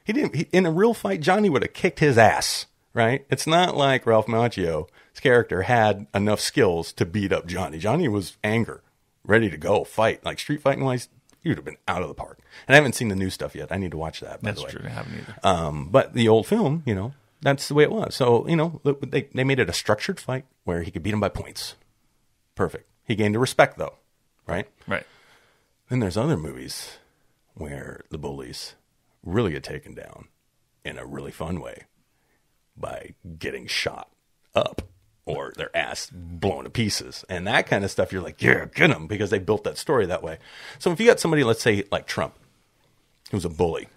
He didn't. He, in a real fight, Johnny would have kicked his ass, right? It's not like Ralph Macchio's character had enough skills to beat up Johnny. Johnny was anger, ready to go fight, like street fighting wise. He would have been out of the park. And I haven't seen the new stuff yet. I need to watch that. By That's the way. true. I haven't either. Um, but the old film, you know, that's the way it was. So, you know, they, they made it a structured fight where he could beat him by points. Perfect. He gained the respect, though, right? right. Then there's other movies where the bullies really get taken down in a really fun way by getting shot up or their ass blown to pieces. And that kind of stuff, you're like, yeah, get them because they built that story that way. So if you got somebody, let's say like Trump, who's a bully,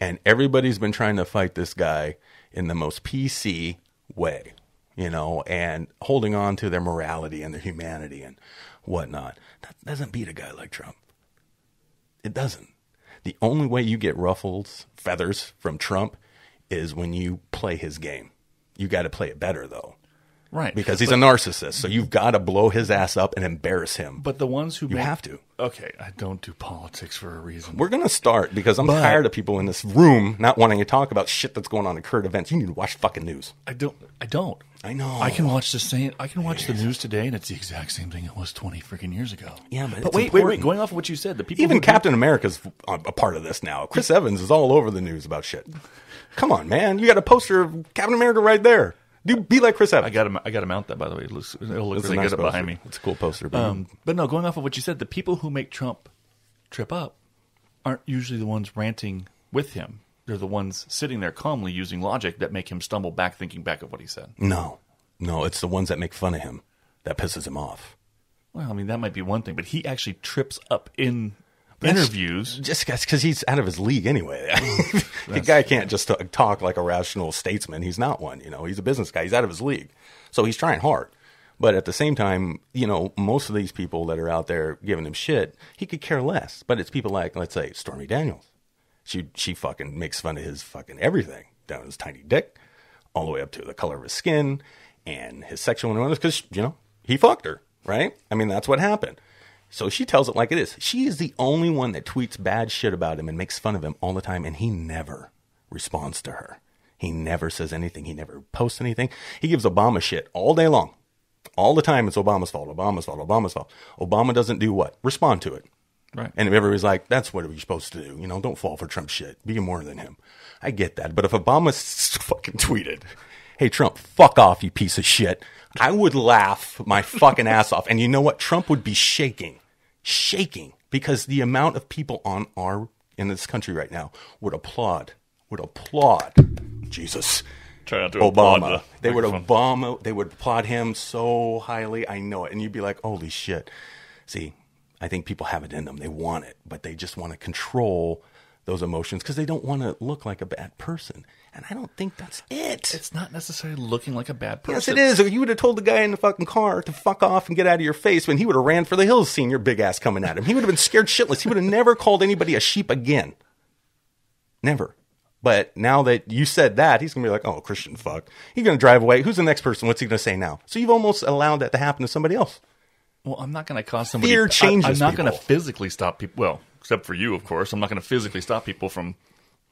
and everybody's been trying to fight this guy in the most PC way, you know, and holding on to their morality and their humanity and whatnot. That doesn't beat a guy like Trump. It doesn't. The only way you get ruffles, feathers from Trump is when you play his game. You got to play it better, though, Right. because he's a narcissist. So you've got to blow his ass up and embarrass him. But the ones who you make, have to. Okay, I don't do politics for a reason. We're going to start because I'm But- tired of people in this room not wanting to talk about shit that's going on in current events. You need to watch fucking news. I don't. I don't. I know. I can watch the same. I can watch the news today, and it's the exact same thing it was twenty freaking years ago. Yeah, but but wait, wait, wait. Going off of what you said, the people Even who do- Captain America's a part of this now. Chris Evans is all over the news about shit. Come on, man. You got a poster of Captain America right there. Do be like Chris Evans. I got to. I got to mount that. By the way, it looks. It'll look It's a really nice good up behind me. It's a cool poster. but- Um, but no, going off of what you said, the people who make Trump trip up aren't usually the ones ranting with him. They're the ones sitting there calmly using logic that make him stumble back, thinking back of what he said. no, no, it's the ones that make fun of him that pisses him off. Well, I mean, that might be one thing, but he actually trips up in interviews. Just because he's out of his league anyway. the guy can't just talk like a rational statesman. He's not one. You know, he's a business guy. He's out of his league, so he's trying hard. But at the same time, you know, most of these people that are out there giving him shit, he could care less. But it's people like, let's say, Stormy Daniels. She she fucking makes fun of his fucking everything, down his tiny dick, all the way up to the color of his skin and his sexual innuendos. Because you know he fucked her, right? I mean, that's what happened. So she tells it like it is. She is the only one that tweets bad shit about him and makes fun of him all the time, and he never responds to her. He never says anything. He never posts anything. He gives Obama shit all day long. All the time it's Obama's fault, Obama's fault, Obama's fault. Obama doesn't do what? Respond to it. Right. And everybody's like, that's what we're supposed to do. You know, don't fall for Trump shit. Be more than him. I get that. But if Obama fucking tweeted, hey, Trump, fuck off, you piece of shit, I would laugh my fucking ass off. And you know what? Trump would be shaking, shaking because the amount of people on our, in this country right now would applaud, would applaud Jesus. Try not to Obama. the They would. Obama. They would applaud him so highly. I know it, and you'd be like, "Holy shit!" See, I think people have it in them. They want it, but they just want to control those emotions because they don't want to look like a bad person. And I don't think that's it. It's not necessarily looking like a bad person. Yes, it is. You would have told the guy in the fucking car to fuck off and get out of your face when he would have ran for the hills seeing your big ass coming at him. He would have been scared shitless. He would have never called anybody a sheep again. Never. But now that you said that, he's going to be like, oh, Christian fuck. He's going to drive away. Who's the next person? What's he going to say now? So you've almost allowed that to happen to somebody else. Well, I'm not going to cause somebody. Fear changes I, am not going to physically stop people. Well, except for you, of course. I'm not going to physically stop people from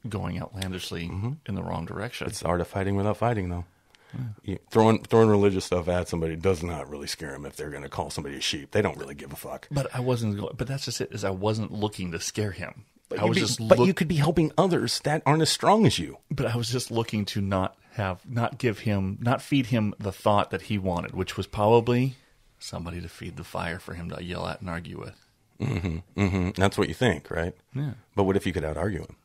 going outlandishly in the wrong direction. It's the art of fighting without fighting, though. You- throwing throwing religious stuff at somebody does not really scare them if they're going to call somebody a sheep. They don't really give a fuck. but I wasn't. But that's just it. Is I wasn't looking to scare him. I was be- just. but look- you could be helping others that aren't as strong as you. But I was just looking to not have, not give him, not feed him the thought that he wanted, which was probably somebody to feed the fire for him to yell at and argue with. Hmm mm-hmm. That's what you think, right? Yeah. But what if you could out argue him?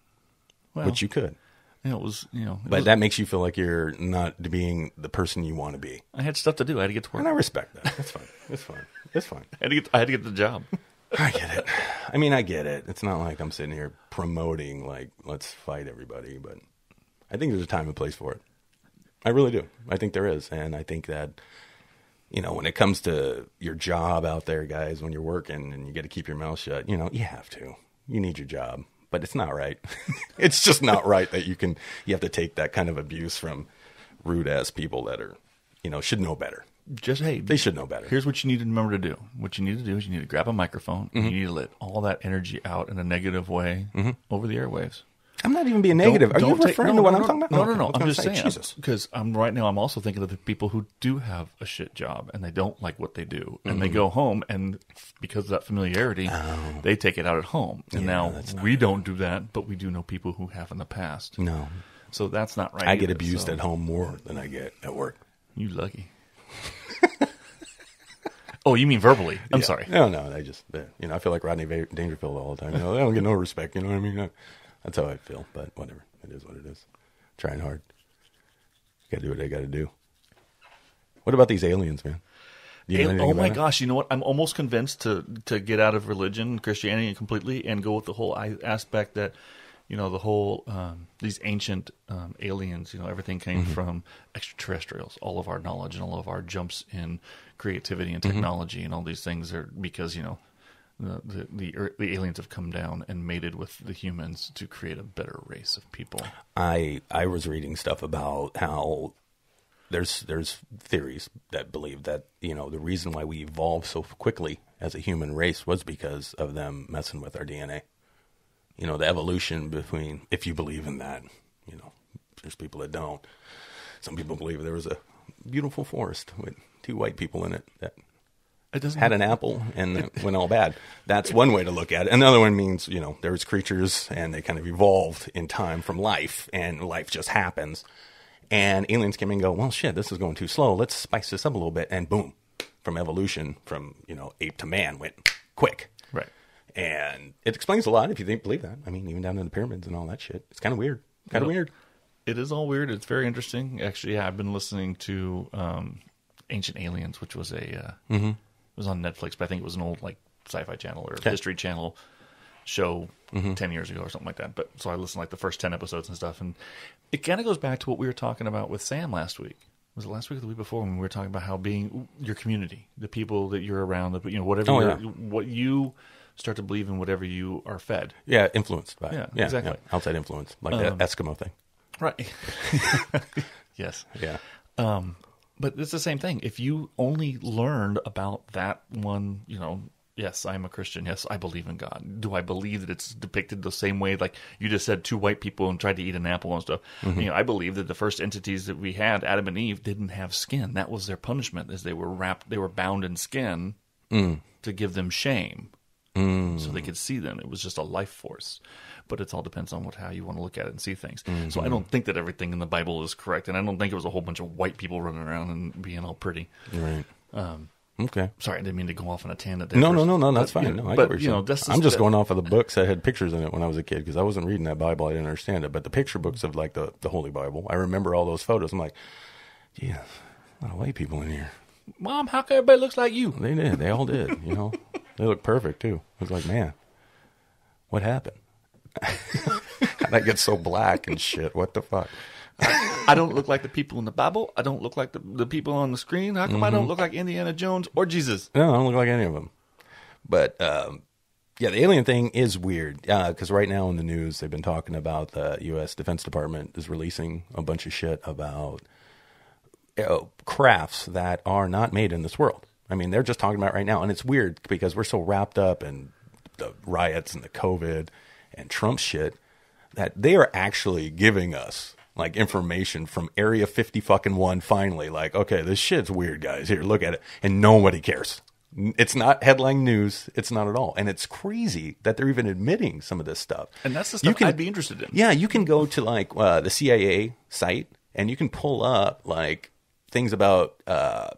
Well, Which you could. know, it was, you know, But was- that makes you feel like you're not being the person you want to be. I had stuff to do. I had to get to work. And I respect that. That's fine. That's fine. That's fine. I had to get, I had to get the job. I get it. I mean, I get it. It's not like I'm sitting here promoting like let's fight everybody, but I think there's a time and place for it. I really do. I think there is, and I think that you know when it comes to your job out there, guys, when you're working and you got to keep your mouth shut, you know, you have to. You need your job, but it's not right. it's just not right that you can. You have to take that kind of abuse from rude ass people that are, you know, should know better. Just hey, They should know better. Here's what you need to remember to do. What you need to do is you need to grab a microphone and mm-hmm. you need to let all that energy out in a negative way mm-hmm. over the airwaves. I'm not even being negative. Don't- Are you don't take- referring no, to what no, I'm no, talking about? No, no, I no. I'm gonna just saying Jesus. because I'm right now. I'm also thinking of the people who do have a shit job and they don't like what they do, and Mm-hmm. they go home and because of that familiarity, they take it out at home. And Oh. Yeah, now we don't do that, but we do know people who have in the past. No, So that's not right. I get abused so at home more than I get at work. You lucky. oh, you mean verbally? I'm Yeah. sorry. No, no, I just, you know, I feel like Rodney Dangerfield all the time. You know, they don't get no respect. You know what I mean? That's how I feel. But whatever, it is what it is. Trying hard. Got to do what I got to do. What about these aliens, man? You know Al- oh my it? gosh! You know what? I'm almost convinced to to get out of religion, Christianity, completely, and go with the whole aspect that, you know, the whole um, these ancient um, aliens. You know, everything came Mm-hmm. from extraterrestrials. All of our knowledge and all of our jumps in creativity and Mm-hmm. technology and all these things are because you know. The, the the ear- the aliens have come down and mated with the humans to create a better race of people. I I was reading stuff about how there's there's theories that believe that you know the reason why we evolved so quickly as a human race was because of them messing with our DNA. You know the evolution between if you believe in that. You know, there's people that don't. Some people believe there was a beautiful forest with two white people in it that had an apple and it went all bad. That's one way to look at it. Another one means, you know, there's creatures and they kind of evolved in time from life and life just happens. And aliens came in and go, well, shit, this is going too slow. Let's spice this up a little bit. And boom, from evolution, from, you know, ape to man went quick. right. And it explains a lot if you think, believe that. I mean, even down to the pyramids and all that shit. It's kind of weird. Kind of weird. It is all weird. It's very interesting. Actually, yeah, I've been listening to um, Ancient Aliens, which was a uh, it was on Netflix, but I think it was an old like Sci-Fi Channel or History Channel show ten years ago or something like that. But so I listened like the first ten episodes and stuff, and it kind of goes back to what we were talking about with Sam last week. Was it last week or the week before when we were talking about how being your community, the people that you're around, the, you know, whatever, Oh, yeah. what you start to believe in, whatever you are fed. Yeah, influenced by Yeah, yeah, exactly. yeah, outside influence, like Um, the Eskimo thing. Right. yes. Yeah. Um, but it's the same thing. If you only learned about that one, you know, yes, I'm a Christian. Yes, I believe in God. Do I believe that it's depicted the same way? Like you just said, two white people and tried to eat an apple and stuff. Mm-hmm. You know, I believe that the first entities that we had, Adam and Eve, didn't have skin. That was their punishment, as they were wrapped, they were bound in skin mm. to give them shame, Mm. so they could see them. It was just a life force. But it all depends on what how you want to look at it and see things. So I mm-hmm. don't think that everything in the Bible is correct, and I don't think it was a whole bunch of white people running around and being all pretty. Right. Um, okay. Sorry, I didn't mean to go off on a tangent. There No, no, no, no. That's but, fine. you know, No, but you know, that's I'm just that- going off of the books that had pictures in it when I was a kid because I wasn't reading that Bible. I didn't understand it. But the picture books of like the, the Holy Bible, I remember all those photos. I'm like, yeah, a lot of white people in here. Mom, how come everybody looks like you? They did. They all did. You know, they look perfect too. I was like, man, what happened? I get so black and shit? What the fuck? I don't look like the people in the Bible. I don't look like the, the people on the screen. How come I don't look like Indiana Jones or Jesus? No, I don't look like any of them. But um, yeah, the alien thing is weird because right now in the news they've been talking about the U.S. Defense Department is releasing a bunch of shit about uh, crafts that are not made in this world. I mean, they're just talking about it right now, and it's weird because we're so wrapped up in the riots and the COVID and Trump shit that they are actually giving us like information from Area 50 fucking one. Finally, like, okay, this shit's weird, guys. Here, look at it, and nobody cares. It's not headline news. It's not at all, and it's crazy that they're even admitting some of this stuff. And that's the stuff I'd be interested in. Yeah, you can go to like uh, the CIA site and you can pull up like things about uh,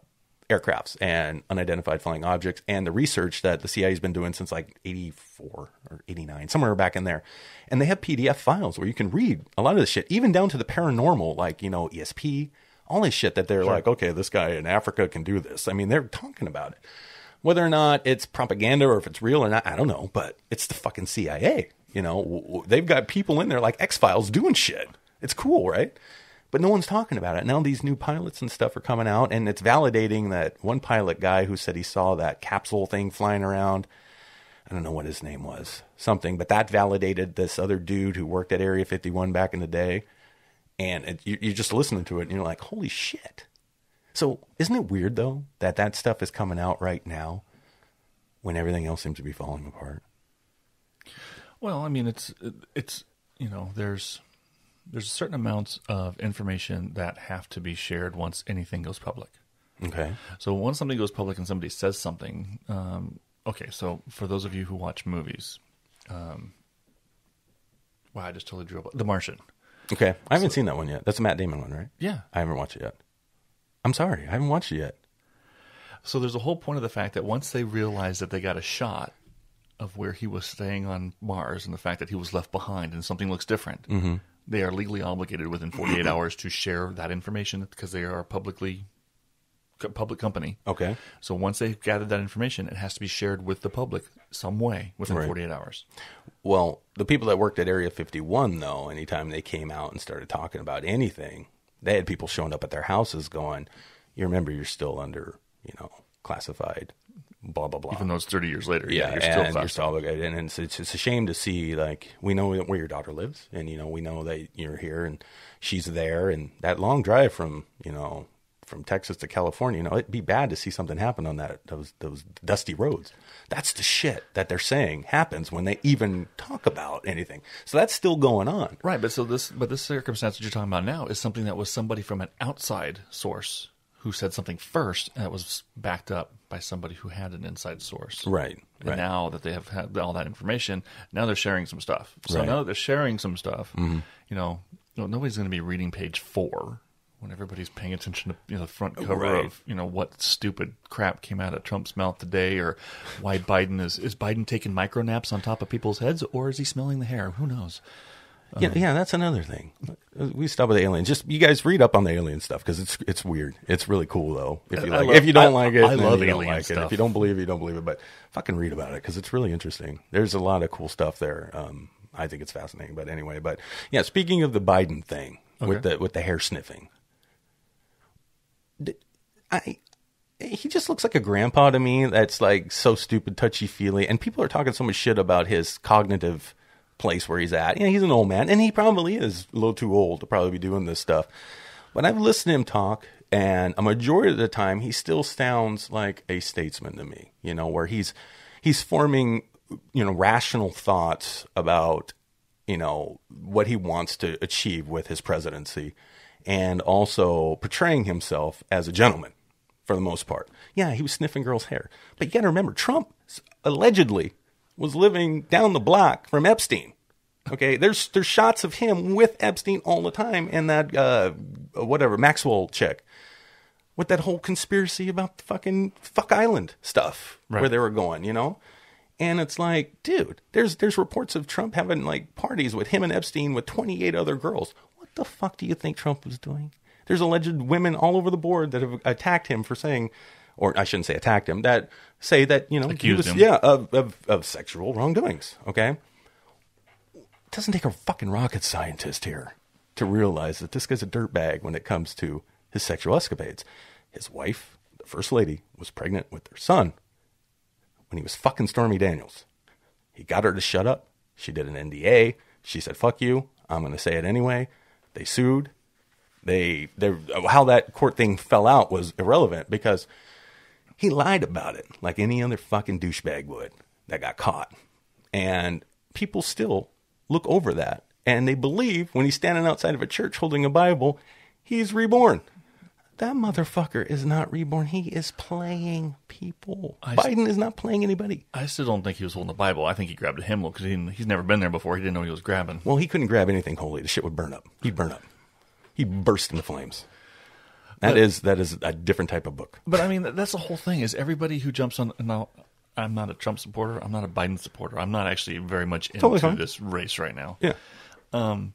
aircrafts and unidentified flying objects and the research that the CIA has been doing since like 84 or 89, somewhere back in there. And they have PDF files where you can read a lot of this shit, even down to the paranormal, like, you know, ESP, all this shit that they're Sure. like, okay, this guy in Africa can do this. I mean, they're talking about it. Whether or not it's propaganda or if it's real or not, I don't know, but it's the fucking CIA. You know, they've got people in there like X Files doing shit. It's cool, right? But no one's talking about it. Now these new pilots and stuff are coming out, and it's validating that one pilot guy who said he saw that capsule thing flying around. I don't know what his name was, something, but that validated this other dude who worked at Area 51 back in the day. And it, you, you're just listening to it, and you're like, holy shit. So isn't it weird though that that stuff is coming out right now when everything else seems to be falling apart? Well, I mean, it's it's you know, there's there's a certain amount of information that have to be shared once anything goes public. Okay. So once something goes public and somebody says something, um, okay. So for those of you who watch movies, um, wow, I just totally drew up The Martian. Okay. I haven't seen that one yet. That's a Matt Damon one, right? Yeah. I haven't watched it yet. I'm sorry, I haven't watched it yet. So there's a whole point of the fact that once they realized that they got a shot of where he was staying on Mars and the fact that he was left behind and something looks different, Mm-hmm. They are legally obligated within 48 hours to share that information because they are a publicly public company. Okay. So once they've gathered that information, it has to be shared with the public some way within Right. 48 hours. Well, the people that worked at Area 51, though, anytime they came out and started talking about anything, they had people showing up at their houses going, "You remember, you're still under, you know, classified, blah blah blah." Even though it's 30 years later, yeah, yeah, you're still and you're still obligated. And it's, it's it's a shame to see like we know where your daughter lives, and you know we know that you're here and she's there, and that long drive from you know from Texas to California, you know it'd be bad to see something happen on that those those dusty roads. That's the shit that they're saying happens when they even talk about anything. So that's still going on. Right, but so this but this circumstance that you're talking about now is something that was somebody from an outside source who said something first and it was backed up by somebody who had an inside source. Right, And right. now that they have had all that information, now they're sharing some stuff. So Right. Mm-hmm. now that they're sharing some stuff, you know, you know, nobody's going to be reading page four when everybody's paying attention to you know, the front cover Right. of you know what stupid crap came out of Trump's mouth today, or why Biden is is Biden taking micro naps on top of people's heads, or is he smelling the hair? Who knows? Yeah, yeah, that's another thing. We stop with the aliens. Just you guys read up on the alien stuff because it's it's weird. It's really cool though. If you I like, love- if you don't I- like it, I love you alien like it. stuff. If you don't believe it, you don't believe it. But fucking read about it because it's really interesting. There's a lot of cool stuff there. Um, I think it's fascinating. But anyway, but yeah. Speaking of the Biden thing with the with the hair sniffing, I he just looks like a grandpa to me that's like so stupid touchy feely and people are talking so much shit about his cognitive place where he's at yeah he's an old man and he probably is a little too old to probably be doing this stuff but i've listened to him talk and a majority of the time he still sounds like a statesman to me you know where he's he's forming you know rational thoughts about you know what he wants to achieve with his presidency and also portraying himself as a gentleman for the most part. Yeah, he was sniffing girls' hair. But you got to remember, Trump allegedly was living down the block from Epstein. Okay, there's there's shots of him with Epstein all the time, and that uh, whatever Maxwell chick with that whole conspiracy about the fucking fuck island stuff where they were going, you know. And it's like, dude, there's there's reports of Trump having like parties with him and Epstein with 28 other girls. What the fuck do you think Trump was doing? There's alleged women all over the board that have attacked him for saying, or I shouldn't say attacked him, that say that you know Accused was him. yeah of, of of sexual wrongdoings. Okay, It doesn't take a fucking rocket scientist here to realize that this guy's a dirtbag when it comes to his sexual escapades. His wife, the first lady, was pregnant with their son when he was fucking Stormy Daniels. He got her to shut up. She did an NDA. She said, "Fuck you. I'm going to say it anyway." They sued. They, they, how that court thing fell out was irrelevant because he lied about it like any other fucking douchebag would that got caught. And people still look over that and they believe when he's standing outside of a church holding a Bible, he's reborn. That motherfucker is not reborn. He is playing people. I- Biden is not playing anybody. I still don't think he was holding the Bible. I think he grabbed a hymnal because he, he's never been there before. He didn't know he was grabbing. Well, he couldn't grab anything holy. The shit would burn up. He'd burn up. He'd burst into flames. That But- is that is a different type of book. But I mean, that's the whole thing. Is everybody who jumps on now? I'm not a Trump supporter. I'm not a Biden supporter. I'm not actually very much into Totally this race right now Yeah. Um,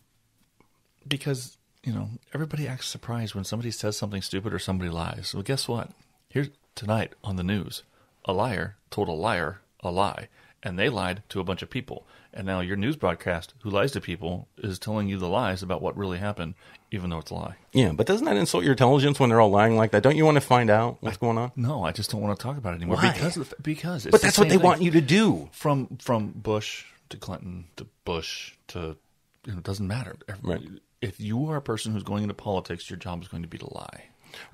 because you know everybody acts surprised when somebody says something stupid or somebody lies. Well, guess what? Here tonight on the news: a liar told a liar a lie, and they lied to a bunch of people. And now your news broadcast, who lies to people, is telling you the lies about what really happened, even though it's a lie. Yeah, but doesn't that insult your intelligence when they're all lying like that? Don't you want to find out what's going on? No, I just don't want to talk about it anymore Why? because of the, because it's But the that's what they want you to do. from from Bush to Clinton to Bush to you know, it doesn't matter. Right. If you are a person who's going into politics, your job is going to be to lie.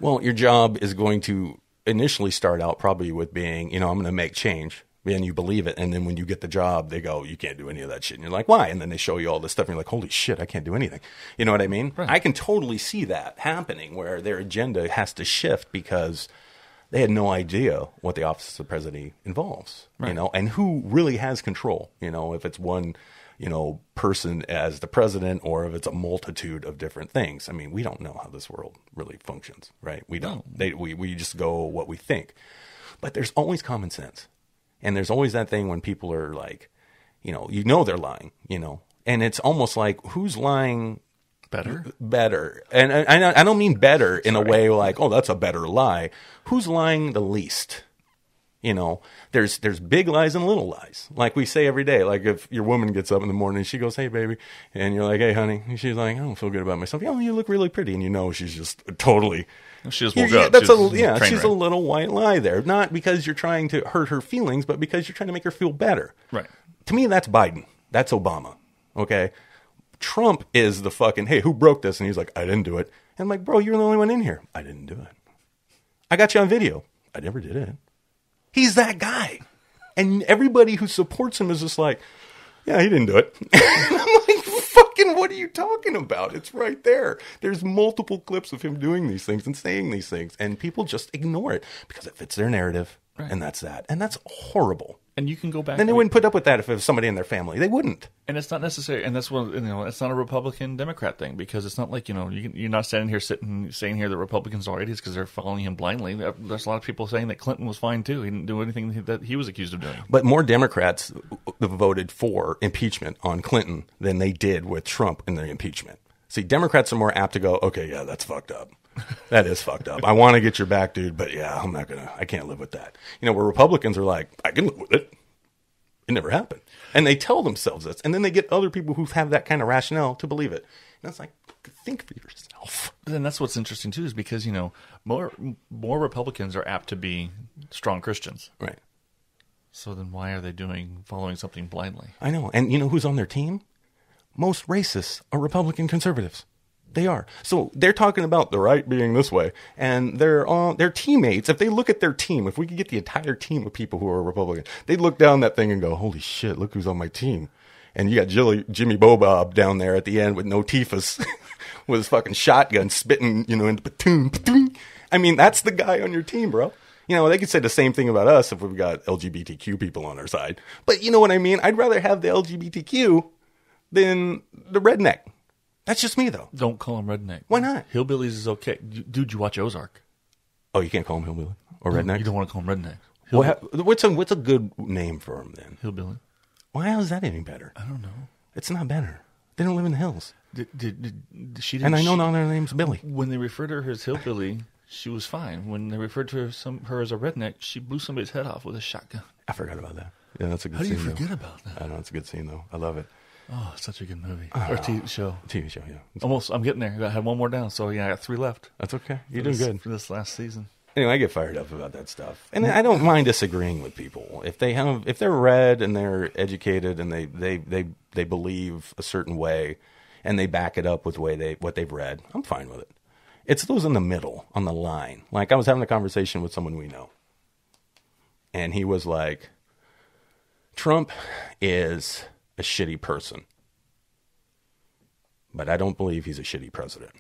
Well, your job is going to initially start out probably with being, you know, I'm going to make change. And you believe it. And then when you get the job, they go, you can't do any of that shit. And you're like, why? And then they show you all this stuff. And you're like, holy shit, I can't do anything. You know what I mean? Right. I can totally see that happening where their agenda has to shift because they had no idea what the office of the president involves, you know, and who really has control, you know, if it's one, you know, person as the president or if it's a multitude of different things. I mean, we don't know how this world really functions, right? We don't. They, we, we just go what we think. But there's always common sense. And there's always that thing when people are like, you know, you know they're lying, you know, and it's almost like who's lying Better. better. And I, I don't- mean better in a way like, oh, that's a better lie. Who's lying the least? You know, there's there's big lies and little lies. Like we say every day. Like if your woman gets up in the morning, she goes, "Hey, baby," and you're like, "Hey, honey," and she's like, "I don't feel good about myself." Yeah, you look really pretty, and you know she's just totally. She just woke yeah, up. That's She a yeah. She's a little white lie there, not because you're trying to hurt her feelings, but because you're trying to make her feel better. Right. To me, that's Biden. That's Obama. Okay. Trump is the fucking hey, who broke this? And he's like, I didn't do it. And I'm like, bro, you're the only one in here. I didn't do it. I got you on video. I never did it. He's that guy. And everybody who supports him is just like, yeah, he didn't do it. I'm like, fucking, what are you talking about? It's right there. There's multiple clips of him doing these things and saying these things, and people just ignore it because it fits their narrative, and that's that. And that's horrible. And you can go back. Then they wouldn't put up with that if it was somebody in their family. They wouldn't. and it's not necessary. And that's what You know, it's not a Republican Democrat thing because it's not like you know you, you're not standing here sitting saying here that Republicans are idiots because they're following him blindly. There's a lot of people saying that Clinton was fine too. He didn't do anything that he was accused of doing. But more Democrats voted for impeachment on Clinton than they did with Trump in the impeachment. See, Democrats are more apt to go, okay, yeah, that's fucked up. That is fucked up. I want to get your back, dude, but yeah, I'm not gonna. I can't live with that. You know, where Republicans are like, I can live with it. It never happened, and they tell themselves this, and then they get other people who have that kind of rationale to believe it. And it's like, think for yourself. Then that's what's interesting too, is because you know more more Republicans are apt to be strong Christians. Right. So then why are they doing following something blindly? I know. And you know who's on their team? Most racists are Republican conservatives. They are. So they're talking about the right being this way, and their uh, their teammates. If they look at their team, if we could get the entire team of people who are Republican, they'd look down that thing and go, "Holy shit! Look who's on my team." And you got Jilly, Jimmy Bobob down there at the end with no tifus, with his fucking shotgun spitting, you know, into platoon, platoon. I mean, that's the guy on your team, bro. You know, they could say the same thing about us if we've got LGBTQ people on our side. But you know what I mean? I'd rather have the LGBTQ than the redneck. That's just me, though. Don't call him redneck. Why not? Hillbillies is okay. Dude, you watch Ozark. Oh, you can't call him hillbilly or redneck. You don't want to call him redneck. Hill- What what's a what's a good name for him then? hillbilly. Why is that any better? I don't know. It's not better. They don't live in the hills, Did, did, did, she didn't, and I know she- now their name's Billy. When they referred to her as hillbilly, she was fine. When they referred to her, some, her as a redneck, she blew somebody's head off with a shotgun. I forgot about that. Yeah, that's a good How do scene. you though. forget about that? I know it's a good scene though. I love it. Oh, such a good movie ah. or TV show. TV show, yeah. Almost, I'm getting there. I had one more down, so yeah, I got three left. That's okay. You're doing good. for this last season. Anyway, I get fired up about that stuff, and I don't mind disagreeing with people if they have if they're read and they're educated and they they they they believe a certain way, and they back it up with way they what they've read. I'm fine with it. It's those in the middle on the line. Like I was having a conversation with someone we know, and he was like, "Trump is a shitty person, but I don't believe he's a shitty president."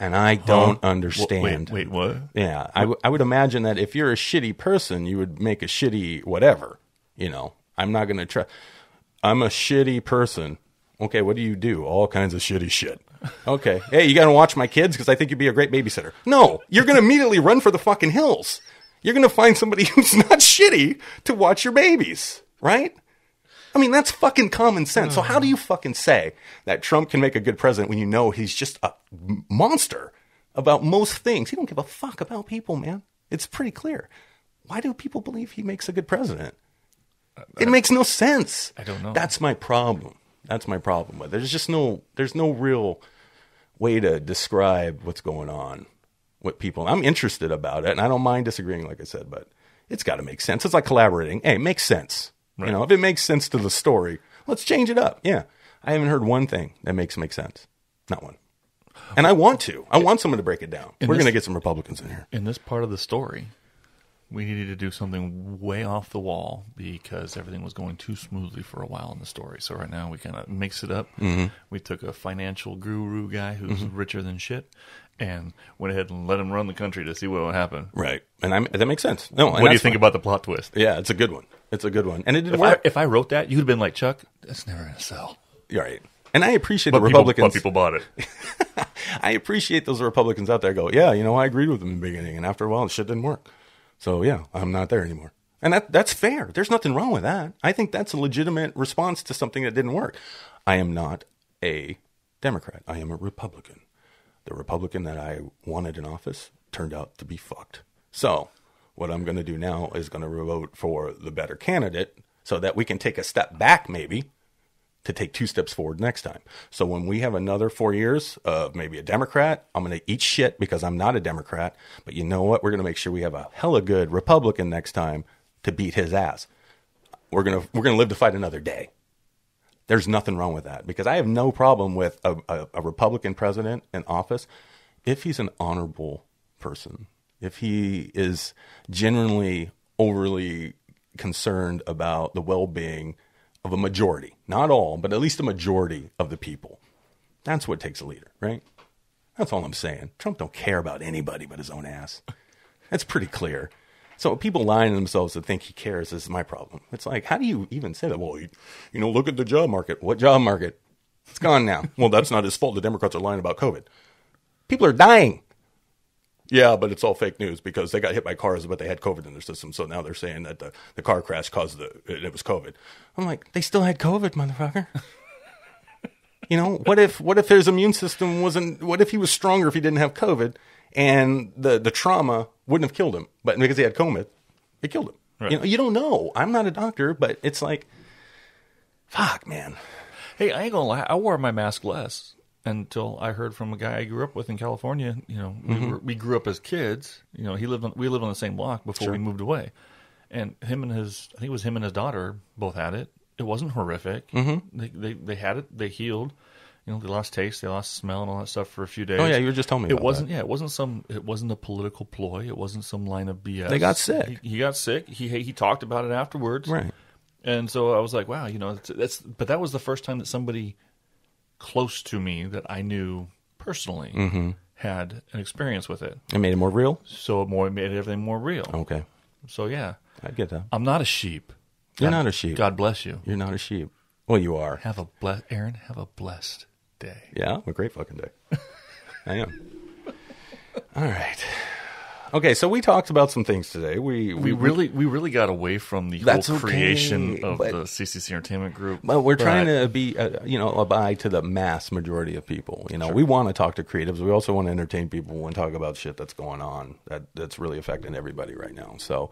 And I don't Huh? understand. Wait, wait, what? Yeah, I, w- I would imagine that if you're a shitty person, you would make a shitty whatever. You know, I'm not going to try. I'm a shitty person. Okay, what do you do? All kinds of shitty shit. Okay, hey, you got to watch my kids because I think you'd be a great babysitter. No, you're going to immediately run for the fucking hills. You're going to find somebody who's not shitty to watch your babies, right? I mean, that's fucking common sense. So how do you fucking say that Trump can make a good president when you know he's just a monster about most things? He don't give a fuck about people, man. It's pretty clear. Why do people believe he makes a good president? It makes no sense. I don't know. That's my problem. That's my problem with it. There's just no there's no real way to describe what's going on with people. I'm interested about it and I don't mind disagreeing like I said, but it's got to make sense. It's like collaborating. Hey, it makes sense. You know, if it makes sense to the story, let's change it up. Yeah. I haven't heard one thing that makes make sense. Not one. And I want to. I want someone to break it down. In We're this- going to get some Republicans in here. In this part of the story, we needed to do something way off the wall because everything was going too smoothly for a while in the story. So right now we kind of mix it up. Mm-hmm. We took a financial guru guy who's richer than shit and went ahead and let him run the country to see what would happen. Right. And I'm, that makes sense. No, and What do you that's think fine. about the plot twist? Yeah, it's a good one. It's a good one. And it did If I, work. if I wrote that, you'd have been like, Chuck, that's never going to sell. You're right. And I appreciate But the people, Republicans. but people bought it. I appreciate those Republicans out there go, yeah, you know, I agreed with them in the beginning, and after a while, the shit didn't work. So yeah, I'm not there anymore, and that that's fair. There's nothing wrong with that. I think that's a legitimate response to something that didn't work. I am not a Democrat. I am a Republican. The Republican that I wanted in office turned out to be fucked. So what I'm going to do now is going to vote for the better candidate, so that we can take a step back, maybe, to take two steps forward next time. So when we have another four years of maybe a Democrat, I'm going to eat shit because I'm not a Democrat. But you know what? We're going to make sure we have a hella good Republican next time to beat his ass. We're gonna we're gonna live to fight another day. There's nothing wrong with that because I have no problem with a, a, a Republican president in office if he's an honorable person, if he is genuinely overly concerned about the well being of a majority, not all, but at least a majority of the people. That's what takes a leader, right? That's all I'm saying. Trump don't care about anybody but his own ass. That's pretty clear. So people lying to themselves to think he cares is my problem. It's like, how do you even say that? Well, you, you know, look at the job market. What job market? It's gone now. well, that's not his fault. The Democrats are lying about COVID. People are dying. Yeah, but it's all fake news because they got hit by cars, but they had COVID in their system. So now they're saying that the, the car crash caused the it, it was COVID. I'm like, they still had COVID, motherfucker. you know, what if what if his immune system wasn't? What if he was stronger if he didn't have COVID, and the the trauma wouldn't have killed him, but because he had COVID, it killed him. Right. You know, you don't know. I'm not a doctor, but it's like, fuck, man. Hey, I ain't gonna lie. I wore my mask less until I heard from a guy I grew up with in California. You know, we, Mm-hmm. were, we grew up as kids. You know, he lived on, we lived on the same block before we moved away, and him and his I think it was him and his daughter both had it. It wasn't horrific. Mm-hmm. They, they they had it. They healed. You know, they lost taste, they lost smell, and all that stuff for a few days. Oh yeah, you were just telling me. It wasn't. that. Yeah, it wasn't some. It wasn't a political ploy. It wasn't some line of BS. They got sick. He, he got sick. He he talked about it afterwards. right. And so I was like, wow, you know, that's, that's but that was the first time that somebody close to me that I knew personally Mm-hmm. had an experience with it. It made it more real. So it more it made everything more real. Okay, So yeah, I get that. I'm not a sheep. You're God- not a sheep. God bless you. You're not a sheep. Well, you are. Have a bless, Aaron. Have a blessed day. Yeah, I'm a great fucking day. I am. All right. Okay, so we talked about some things today. We We really, we really got away from the whole okay, creation of but- the CCC Entertainment Group. Well, we're trying to be, uh, you know, abide to the mass majority of people. You know, we want to talk to creatives. We also want to entertain people and talk about shit that's going on that that's really affecting everybody right now. So,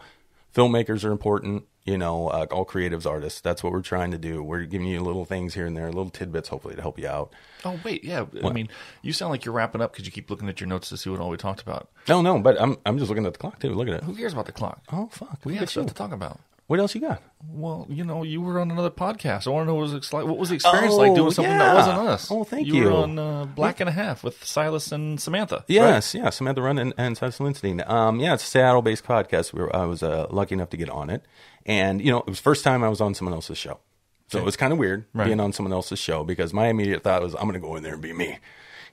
filmmakers are important. You know, uh, all creatives, artists. That's what we're trying to do. We're giving you little things here and there, little tidbits, hopefully, to help you out. Oh wait, yeah. I mean, you sound like you're wrapping up because you keep looking at your notes to see what all we talked about. No, no, but I'm I'm just looking at the clock too. Look at it. Who cares about the clock? Oh fuck, we look have stuff you. to talk about. What else you got? Well, you know, you were on another podcast. I want to know what was like. What was the experience like Oh, doing something yeah. that wasn't us? Oh, thank you. you. were on uh, Black and a Half with Silas and Samantha. Yes, yeah, Samantha Run and, and Silas Lindstein. Um, yeah, it's a Seattle-based podcast. We were, I was uh, lucky enough to get on it, and you know, it was first time I was on someone else's show, so it was kind of weird Right. being on someone else's show because my immediate thought was, I'm going to go in there and be me.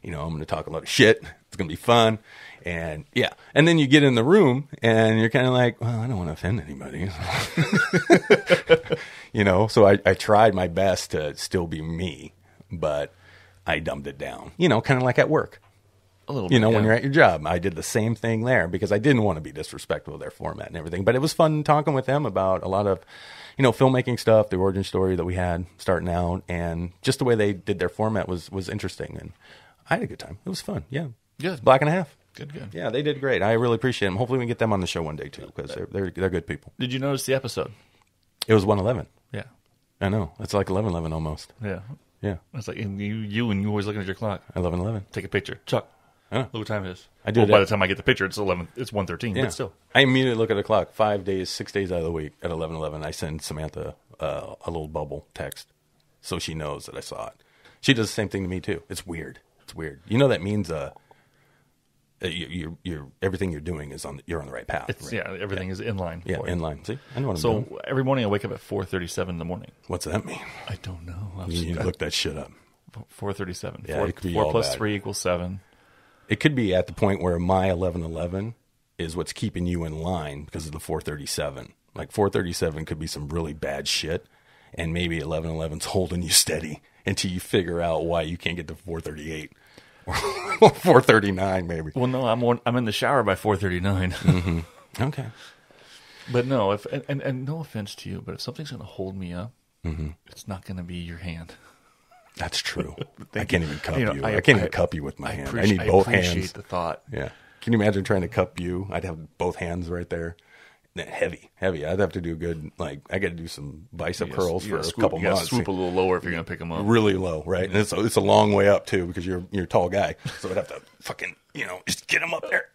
You know, I'm going to talk a lot of shit. It's going to be fun, and yeah, and then you get in the room and you're kind of like, well, I don't want to offend anybody. you know, so I, I tried my best to still be me, but I dumbed it down. You know, kind of like at work A little. you bit, know, when you're at your job. I did the same thing there because I didn't want to be disrespectful of their format and everything. But it was fun talking with them about a lot of, you know, filmmaking stuff, the origin story that we had starting out, and just the way they did their format was was interesting, and I had a good time. It was fun. Yeah, Good. Black and a half. Good, good. Yeah, they did great. I really appreciate them. Hopefully, we can get them on the show one day too because they're they're they're good people. Did you notice the episode? It was one eleven. Yeah, I know it's like eleven eleven almost. yeah. Yeah, It's like and you, you, and you always looking at your clock. eleven eleven. Take a picture, Chuck. Huh. Look what time it is. I do Well, by the time I get the picture, it's eleven. It's one thirteen. Yeah. But still, I immediately look at the clock. Five days, six days out of the week at eleven eleven, I send Samantha uh, a little bubble text, so she knows that I saw it. She does the same thing to me too. It's weird. Weird. You know that means uh, you, you're you're everything you're doing is on you're on the right path. it's right? yeah. Everything is in line. yeah, for you. in line. See, I know what I'm doing. So every morning I wake up at four thirty-seven in the morning. What's that mean? I don't know. You need to look that shit up. Four thirty-seven. Yeah, four it could be four plus bad. three equals seven. It could be at the point where my eleven eleven is what's keeping you in line because of the four thirty seven. Like four thirty seven could be some really bad shit, and maybe eleven eleven's holding you steady until you figure out why you can't get to four thirty eight or four thirty nine, maybe. Well, no, I'm on, I'm in the shower by four thirty-nine. Mm-hmm. Okay. but no, if and, and, and no offense to you, but if something's going to hold me up, Mm-hmm. it's not going to be your hand. That's true. I can't even cup You you. I, I- can't I- even cup you with my I hand. I need both hands. appreciate hands. the thought. Yeah. Can you imagine trying to cup you? I'd have both hands right there. Heavy, heavy. I'd have to do a good, like, I got to do some bicep You curls for a swoop, couple you months. Swoop a little lower if you're going to pick them up. really low, right? And it's a, it's a long way up too because you're you're a tall guy, so I'd have to fucking you know just get him up there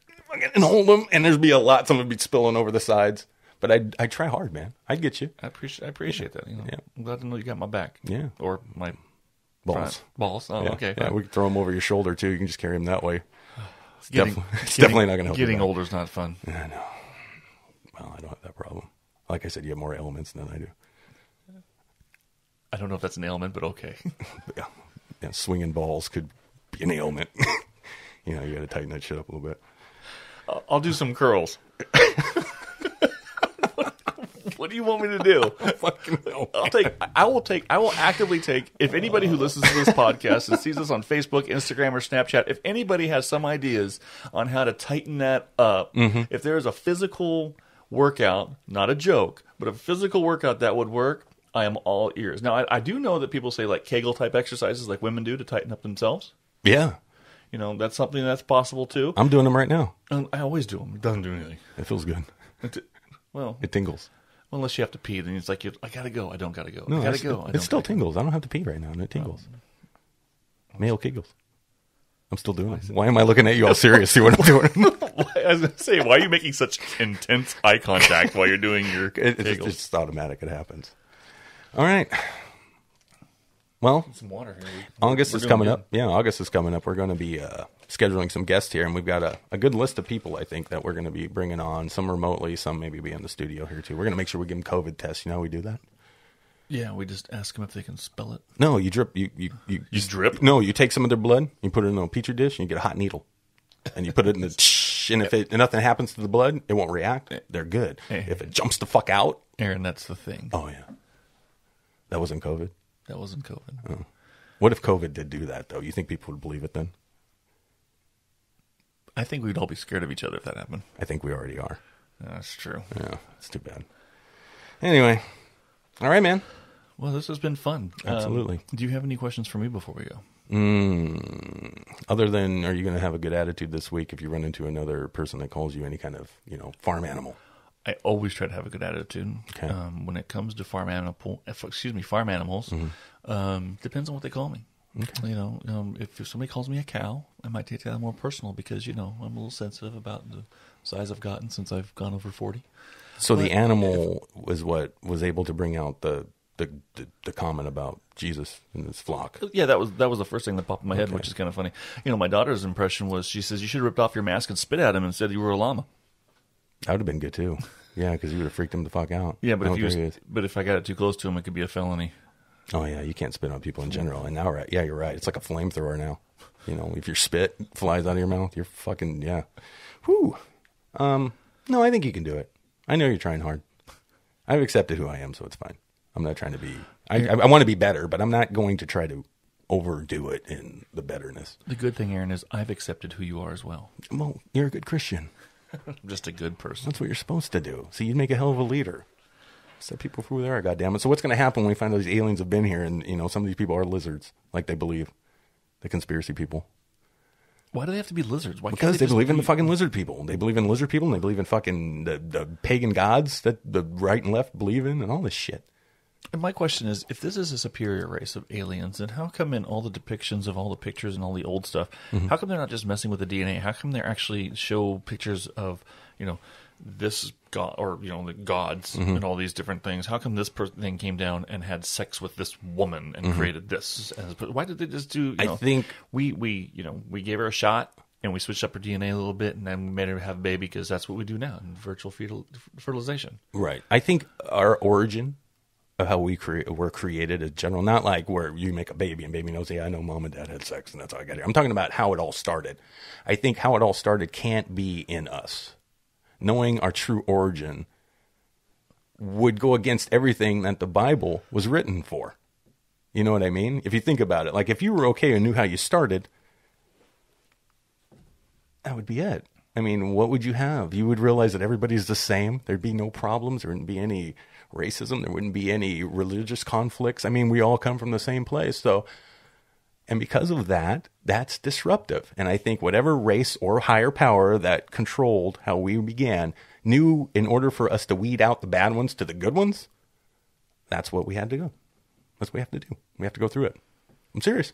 and hold him, and there'd be a lot. Some would be spilling over the sides, but I I try hard, man. I'd get you I appreciate I appreciate that. You know, Yeah. I'm glad to know you got my back. Yeah. or my balls. front. balls. Oh, Yeah, okay. yeah, we can throw them over your shoulder too. You can just carry them that way. It's getting, definitely- it's getting- definitely not gonna help Getting older is not fun. I know. Well, I don't have that problem. Like I said, you have more ailments than I do. I don't know if that's an ailment, but okay. Yeah, yeah, swinging balls could be an ailment. you know, you got to tighten that shit up a little bit. I'll- I'll do some curls. what do you want me to do? I'll take. I will take. I will actively take. If anybody who listens to this podcast and sees us on Facebook, Instagram, or Snapchat, if anybody has some ideas on how to tighten that up, mm-hmm. if there is a physical workout, not a joke, but a physical workout that would work, I am all ears. Now, I, I do know that people say like Kegel type exercises, like women do, to tighten up themselves. Yeah, You know, that's something that's possible too. I'm doing them right now. And I always do them. It doesn't do anything. It feels good. It, well, It tingles. unless you have to pee, then it's like I gotta go. I don't gotta go. No, I gotta go. I it still gotta go. tingles. I don't have to pee right now, and it tingles. Oh. Male kegels. I'm still doing it. Why am I looking at you all serious? See what I'm doing? Why- I was gonna say, why are you making such intense eye contact while you're doing your It- it's, just automatic. It happens. All right. Well, Some water here. August is coming good. up. Yeah, August is coming up. We're going to be uh, scheduling some guests here, and we've got a, a good list of people. I think that we're going to be bringing on. Some remotely, some maybe be in the studio here too. We're going to make sure we give them COVID tests. You know how we do that? Yeah, we just ask them if they can spell it. No, you drip. You you you, You drip? No, you take some of their blood, you put it in a petri dish, and you get a hot needle, and you put it in the. and if it and nothing happens to the blood, it won't react. Eh. They're good. Hey. If it jumps the fuck out, Aaron, that's the thing. oh yeah, that wasn't COVID. That wasn't COVID. Oh. What if COVID did do that though? You think people would believe it then? I think we'd all be scared of each other if that happened. I think we already are. That's true. Yeah, it's too bad. Anyway, all right, man. Well, this has been fun. Um, Absolutely. do you have any questions for me before we go? Mm, other than, are you going to have a good attitude this week if you run into another person that calls you any kind of, you know, farm animal? I always try to have a good attitude. Okay. Um, when it comes to farm animal, excuse me, farm animals, um, depends on what they call me. You know, um, if, if somebody calls me a cow, I might take that more personal because you know I'm a little sensitive about the size I've gotten since I've gone over forty. So the But animal was what was able to bring out the the, the, the comment about Jesus and his flock. Yeah, that was that was the first thing that popped in my head, Okay. which is kind of funny. You know, my daughter's impression was she says you should have ripped off your mask and spit at him and said you were a llama. That would have been good too. Yeah, because you would have freaked him the fuck out. Yeah, but if you was, but if I got it too close to him, it could be a felony. Oh yeah, you can't spit on people in general. And now, right? Yeah, you're right. It's like a flamethrower now. You know, if your spit flies out of your mouth, you're fucking yeah. Whew. Um, no, I think you can do it. I know you're trying hard. I've accepted who I am, so it's fine. I'm not trying to be. I I, I want to be better, but I'm not going to try to overdo it in the betterness. The good thing, Aaron, is I've accepted who you are as well. Well, you're a good Christian. I'm just a good person. That's what you're supposed to do. So you'd make a hell of a leader. Set people for who they are, goddammit. So what's going to happen when we find out these aliens have been here and, you know, some of these people are lizards, like they believe, the conspiracy people? Why do they have to be lizards? Why Because they just believe in the fucking lizard people. They believe in lizard people and they believe in fucking the, the pagan gods that the right and left believe in and all this shit. And my question is, if this is a superior race of aliens, then how come in all the depictions of all the pictures and all the old stuff, Mm-hmm. how come they're not just messing with the DNA? How come they're actually show pictures of, you know, this god or you know the gods Mm-hmm. and all these different things? How come this person thing came down and had sex with this woman and created this? Why did they just do? You Mm-hmm. I know, think- we we you know we gave her a shot. And we switched up her DNA a little bit, and then we made her have a baby because that's what we do now in virtual fetal fertilization. Right. I think our origin of how we cre- were created as general, not like where you make a baby and baby knows, yeah, I know mom and dad had sex and that's how I got here. I'm talking about how it all started. I think how it all started can't be in us. Knowing our true origin would go against everything that the Bible was written for. You know what I mean? If you think about it, like if you were okay and knew how you started, that would be it. I mean, what would you have? You would realize that everybody's the same. There'd be no problems. There wouldn't be any racism. There wouldn't be any religious conflicts. I mean, we all come from the same place. So, and because of that, that's disruptive. And I think whatever race or higher power that controlled how we began knew in order for us to weed out the bad ones to the good ones, that's what we had to go. That's what we have to do. We have to go through it. I'm serious.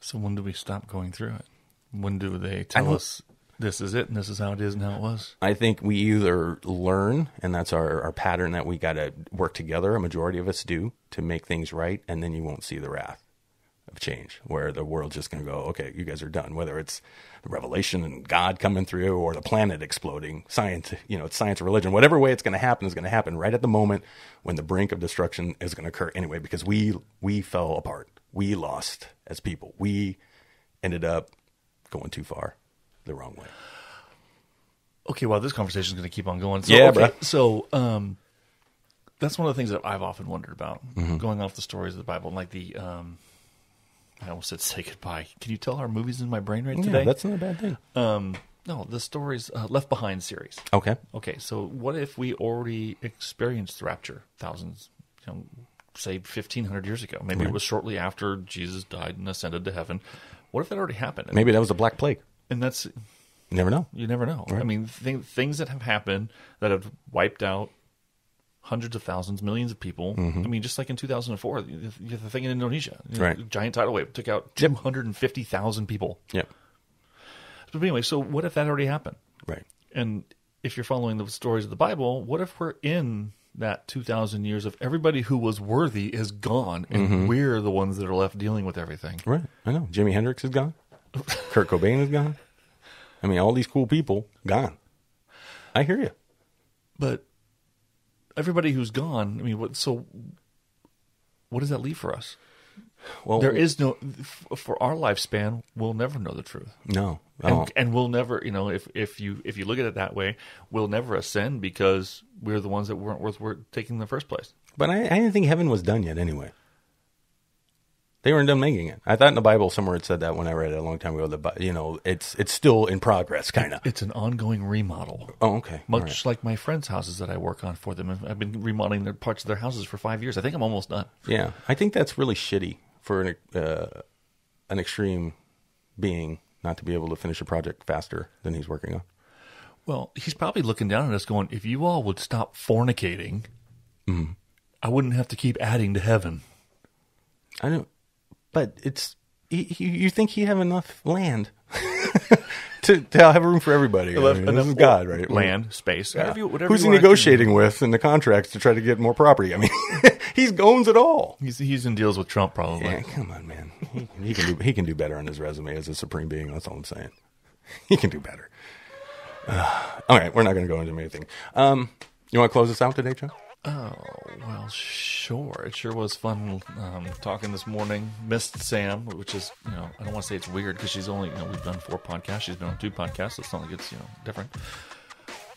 So when do we stop going through it? When do they tell us this is it and this is how it is and how it was? I think we either learn, and that's our, our pattern that we got to work together, a majority of us do, to make things right, and then you won't see the wrath of change, where the world's just going to go, okay, you guys are done. Whether it's the revelation and God coming through or the planet exploding, science, you know, it's science or religion, whatever way it's going to happen is going to happen right at the moment when the brink of destruction is going to occur anyway, because we, we fell apart. We lost as people. We ended up going too far the wrong way. Okay, well, this conversation is going to keep on going. So, Yeah, okay, bruh. So, um, that's one of the things that I've often wondered about, Mm-hmm. going off the stories of the Bible, like the, um, I almost said say goodbye. Can you tell our movies in my brain right Yeah, today? that's not a bad thing. um, no, the stories uh, Left Behind series. Okay. Okay, so what if we already experienced the rapture thousands, you know, say fifteen hundred years ago? Maybe it was shortly after Jesus died and ascended to heaven. What if that already happened? Maybe that was the Black Plague. And that's You never know. you never know. Right. I mean, th- things that have happened that have wiped out hundreds of thousands, millions of people. I mean, just like in 2004, the, the thing in Indonesia, Mm-hmm. Giant tidal wave took out 250,000 people. Yep. But anyway, so what if that already happened? Right. And if you're following the stories of the Bible, what if we're in that 2,000 years of everybody who was worthy is gone and Mm-hmm. we're the ones that are left dealing with everything? Right. I know. Jimi Hendrix is gone. Kurt Cobain is gone. I mean, all these cool people gone. I hear you. But everybody who's gone, I mean, what, so what does that leave for us? Well, There is no, for our lifespan, we'll never know the truth. no. And, and we'll never, you know, if, if you if you look at it that way, we'll never ascend because we're the ones that weren't worth worth taking in the first place. but I, I didn't think heaven was done yet. Anyway, they weren't done making it. I thought in the Bible somewhere it said that when I read it a long time ago. That you know, it's it's still in progress, kind of. It's an ongoing remodel. Oh, okay. Much right. like my friends' houses that I work on for them. I've been remodeling their parts of their houses for five years. I think I'm almost done. Yeah, I think that's really shitty for an uh, an extreme being not to be able to finish a project faster than he's working on. Well, he's probably looking down at us going, if you all would stop fornicating, Mm-hmm. I wouldn't have to keep adding to heaven. I don't, but it's he, he, you think he have enough land to to have room for everybody? I mean, is God, right? Land, space, Yeah. whatever you, whatever Who's he negotiating with in the contracts to try to get more property? I mean, he's owns it all. He's, he's in deals with Trump, probably. Yeah, come on, man. He, can- he can do he can do better on his resume as a supreme being. That's all I'm saying. He can do better. Uh, all right, we're not going to go into anything. Um, you want to close this out today, Joe? Oh, well, sure. It sure was fun um, talking this morning. Missed Sam, which is, you know, I don't want to say it's weird because she's only, you know, we've done four podcasts. She's been on two podcasts. So it's not like it's, you know, different.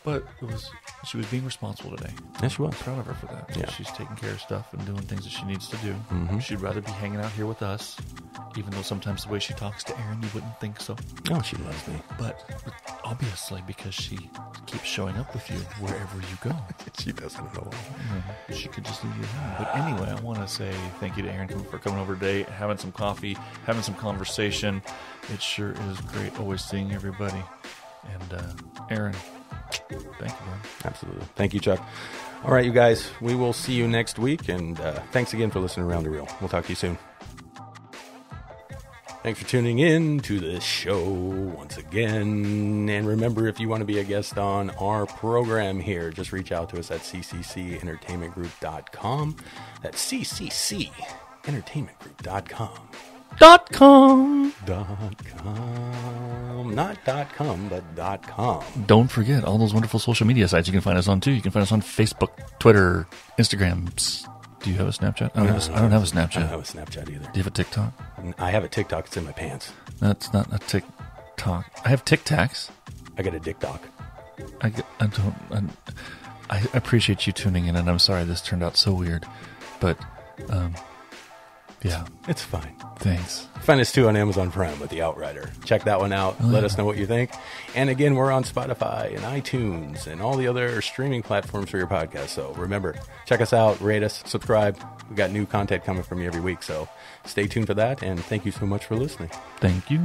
But it was, she was being responsible today. Yes, she was. I'm proud of her for that. Yeah. She's taking care of stuff and doing things that she needs to do. Mm-hmm. She'd rather be hanging out here with us, even though sometimes the way she talks to Aaron, you wouldn't think so. Oh, she loves me. But obviously, because she keeps showing up with you wherever you go. She doesn't know. She could just leave you alone. But anyway, I want to say thank you to Aaron for coming over today, having some coffee, having some conversation. It sure is great always seeing everybody. And uh, Aaron, thank you, man. Absolutely. Thank you, Chuck. All right, you guys. We will see you next week, and uh, thanks again for listening around the reel. We'll talk to you soon. Thanks for tuning in to the show once again. And remember, if you want to be a guest on our program here, just reach out to us at cccentertainmentgroup.com. That's cccentertainmentgroup.com. Dot com. Dot com. Not dot com, but dot com. Don't forget all those wonderful social media sites you can find us on too. You can find us on Facebook, Twitter, Instagram. Do you have a Snapchat? I don't, have, a, I don't have a I Snapchat. I don't have a Snapchat either. Do you have a TikTok? I have a TikTok. It's in my pants. That's not a TikTok. I have Tic Tacs. I got a dick doc. I, g- I don't. I, I appreciate you tuning in, and I'm sorry this turned out so weird, but um, yeah, It's fine. thanks. Find us too on Amazon Prime with The Outrider. Check that one out. Oh, Let yeah. us know what you think. And again, we're on Spotify and iTunes and all the other streaming platforms for your podcast. So remember, check us out, rate us, subscribe. We've got new content coming from you every week. So stay tuned for that. And thank you so much for listening. Thank you.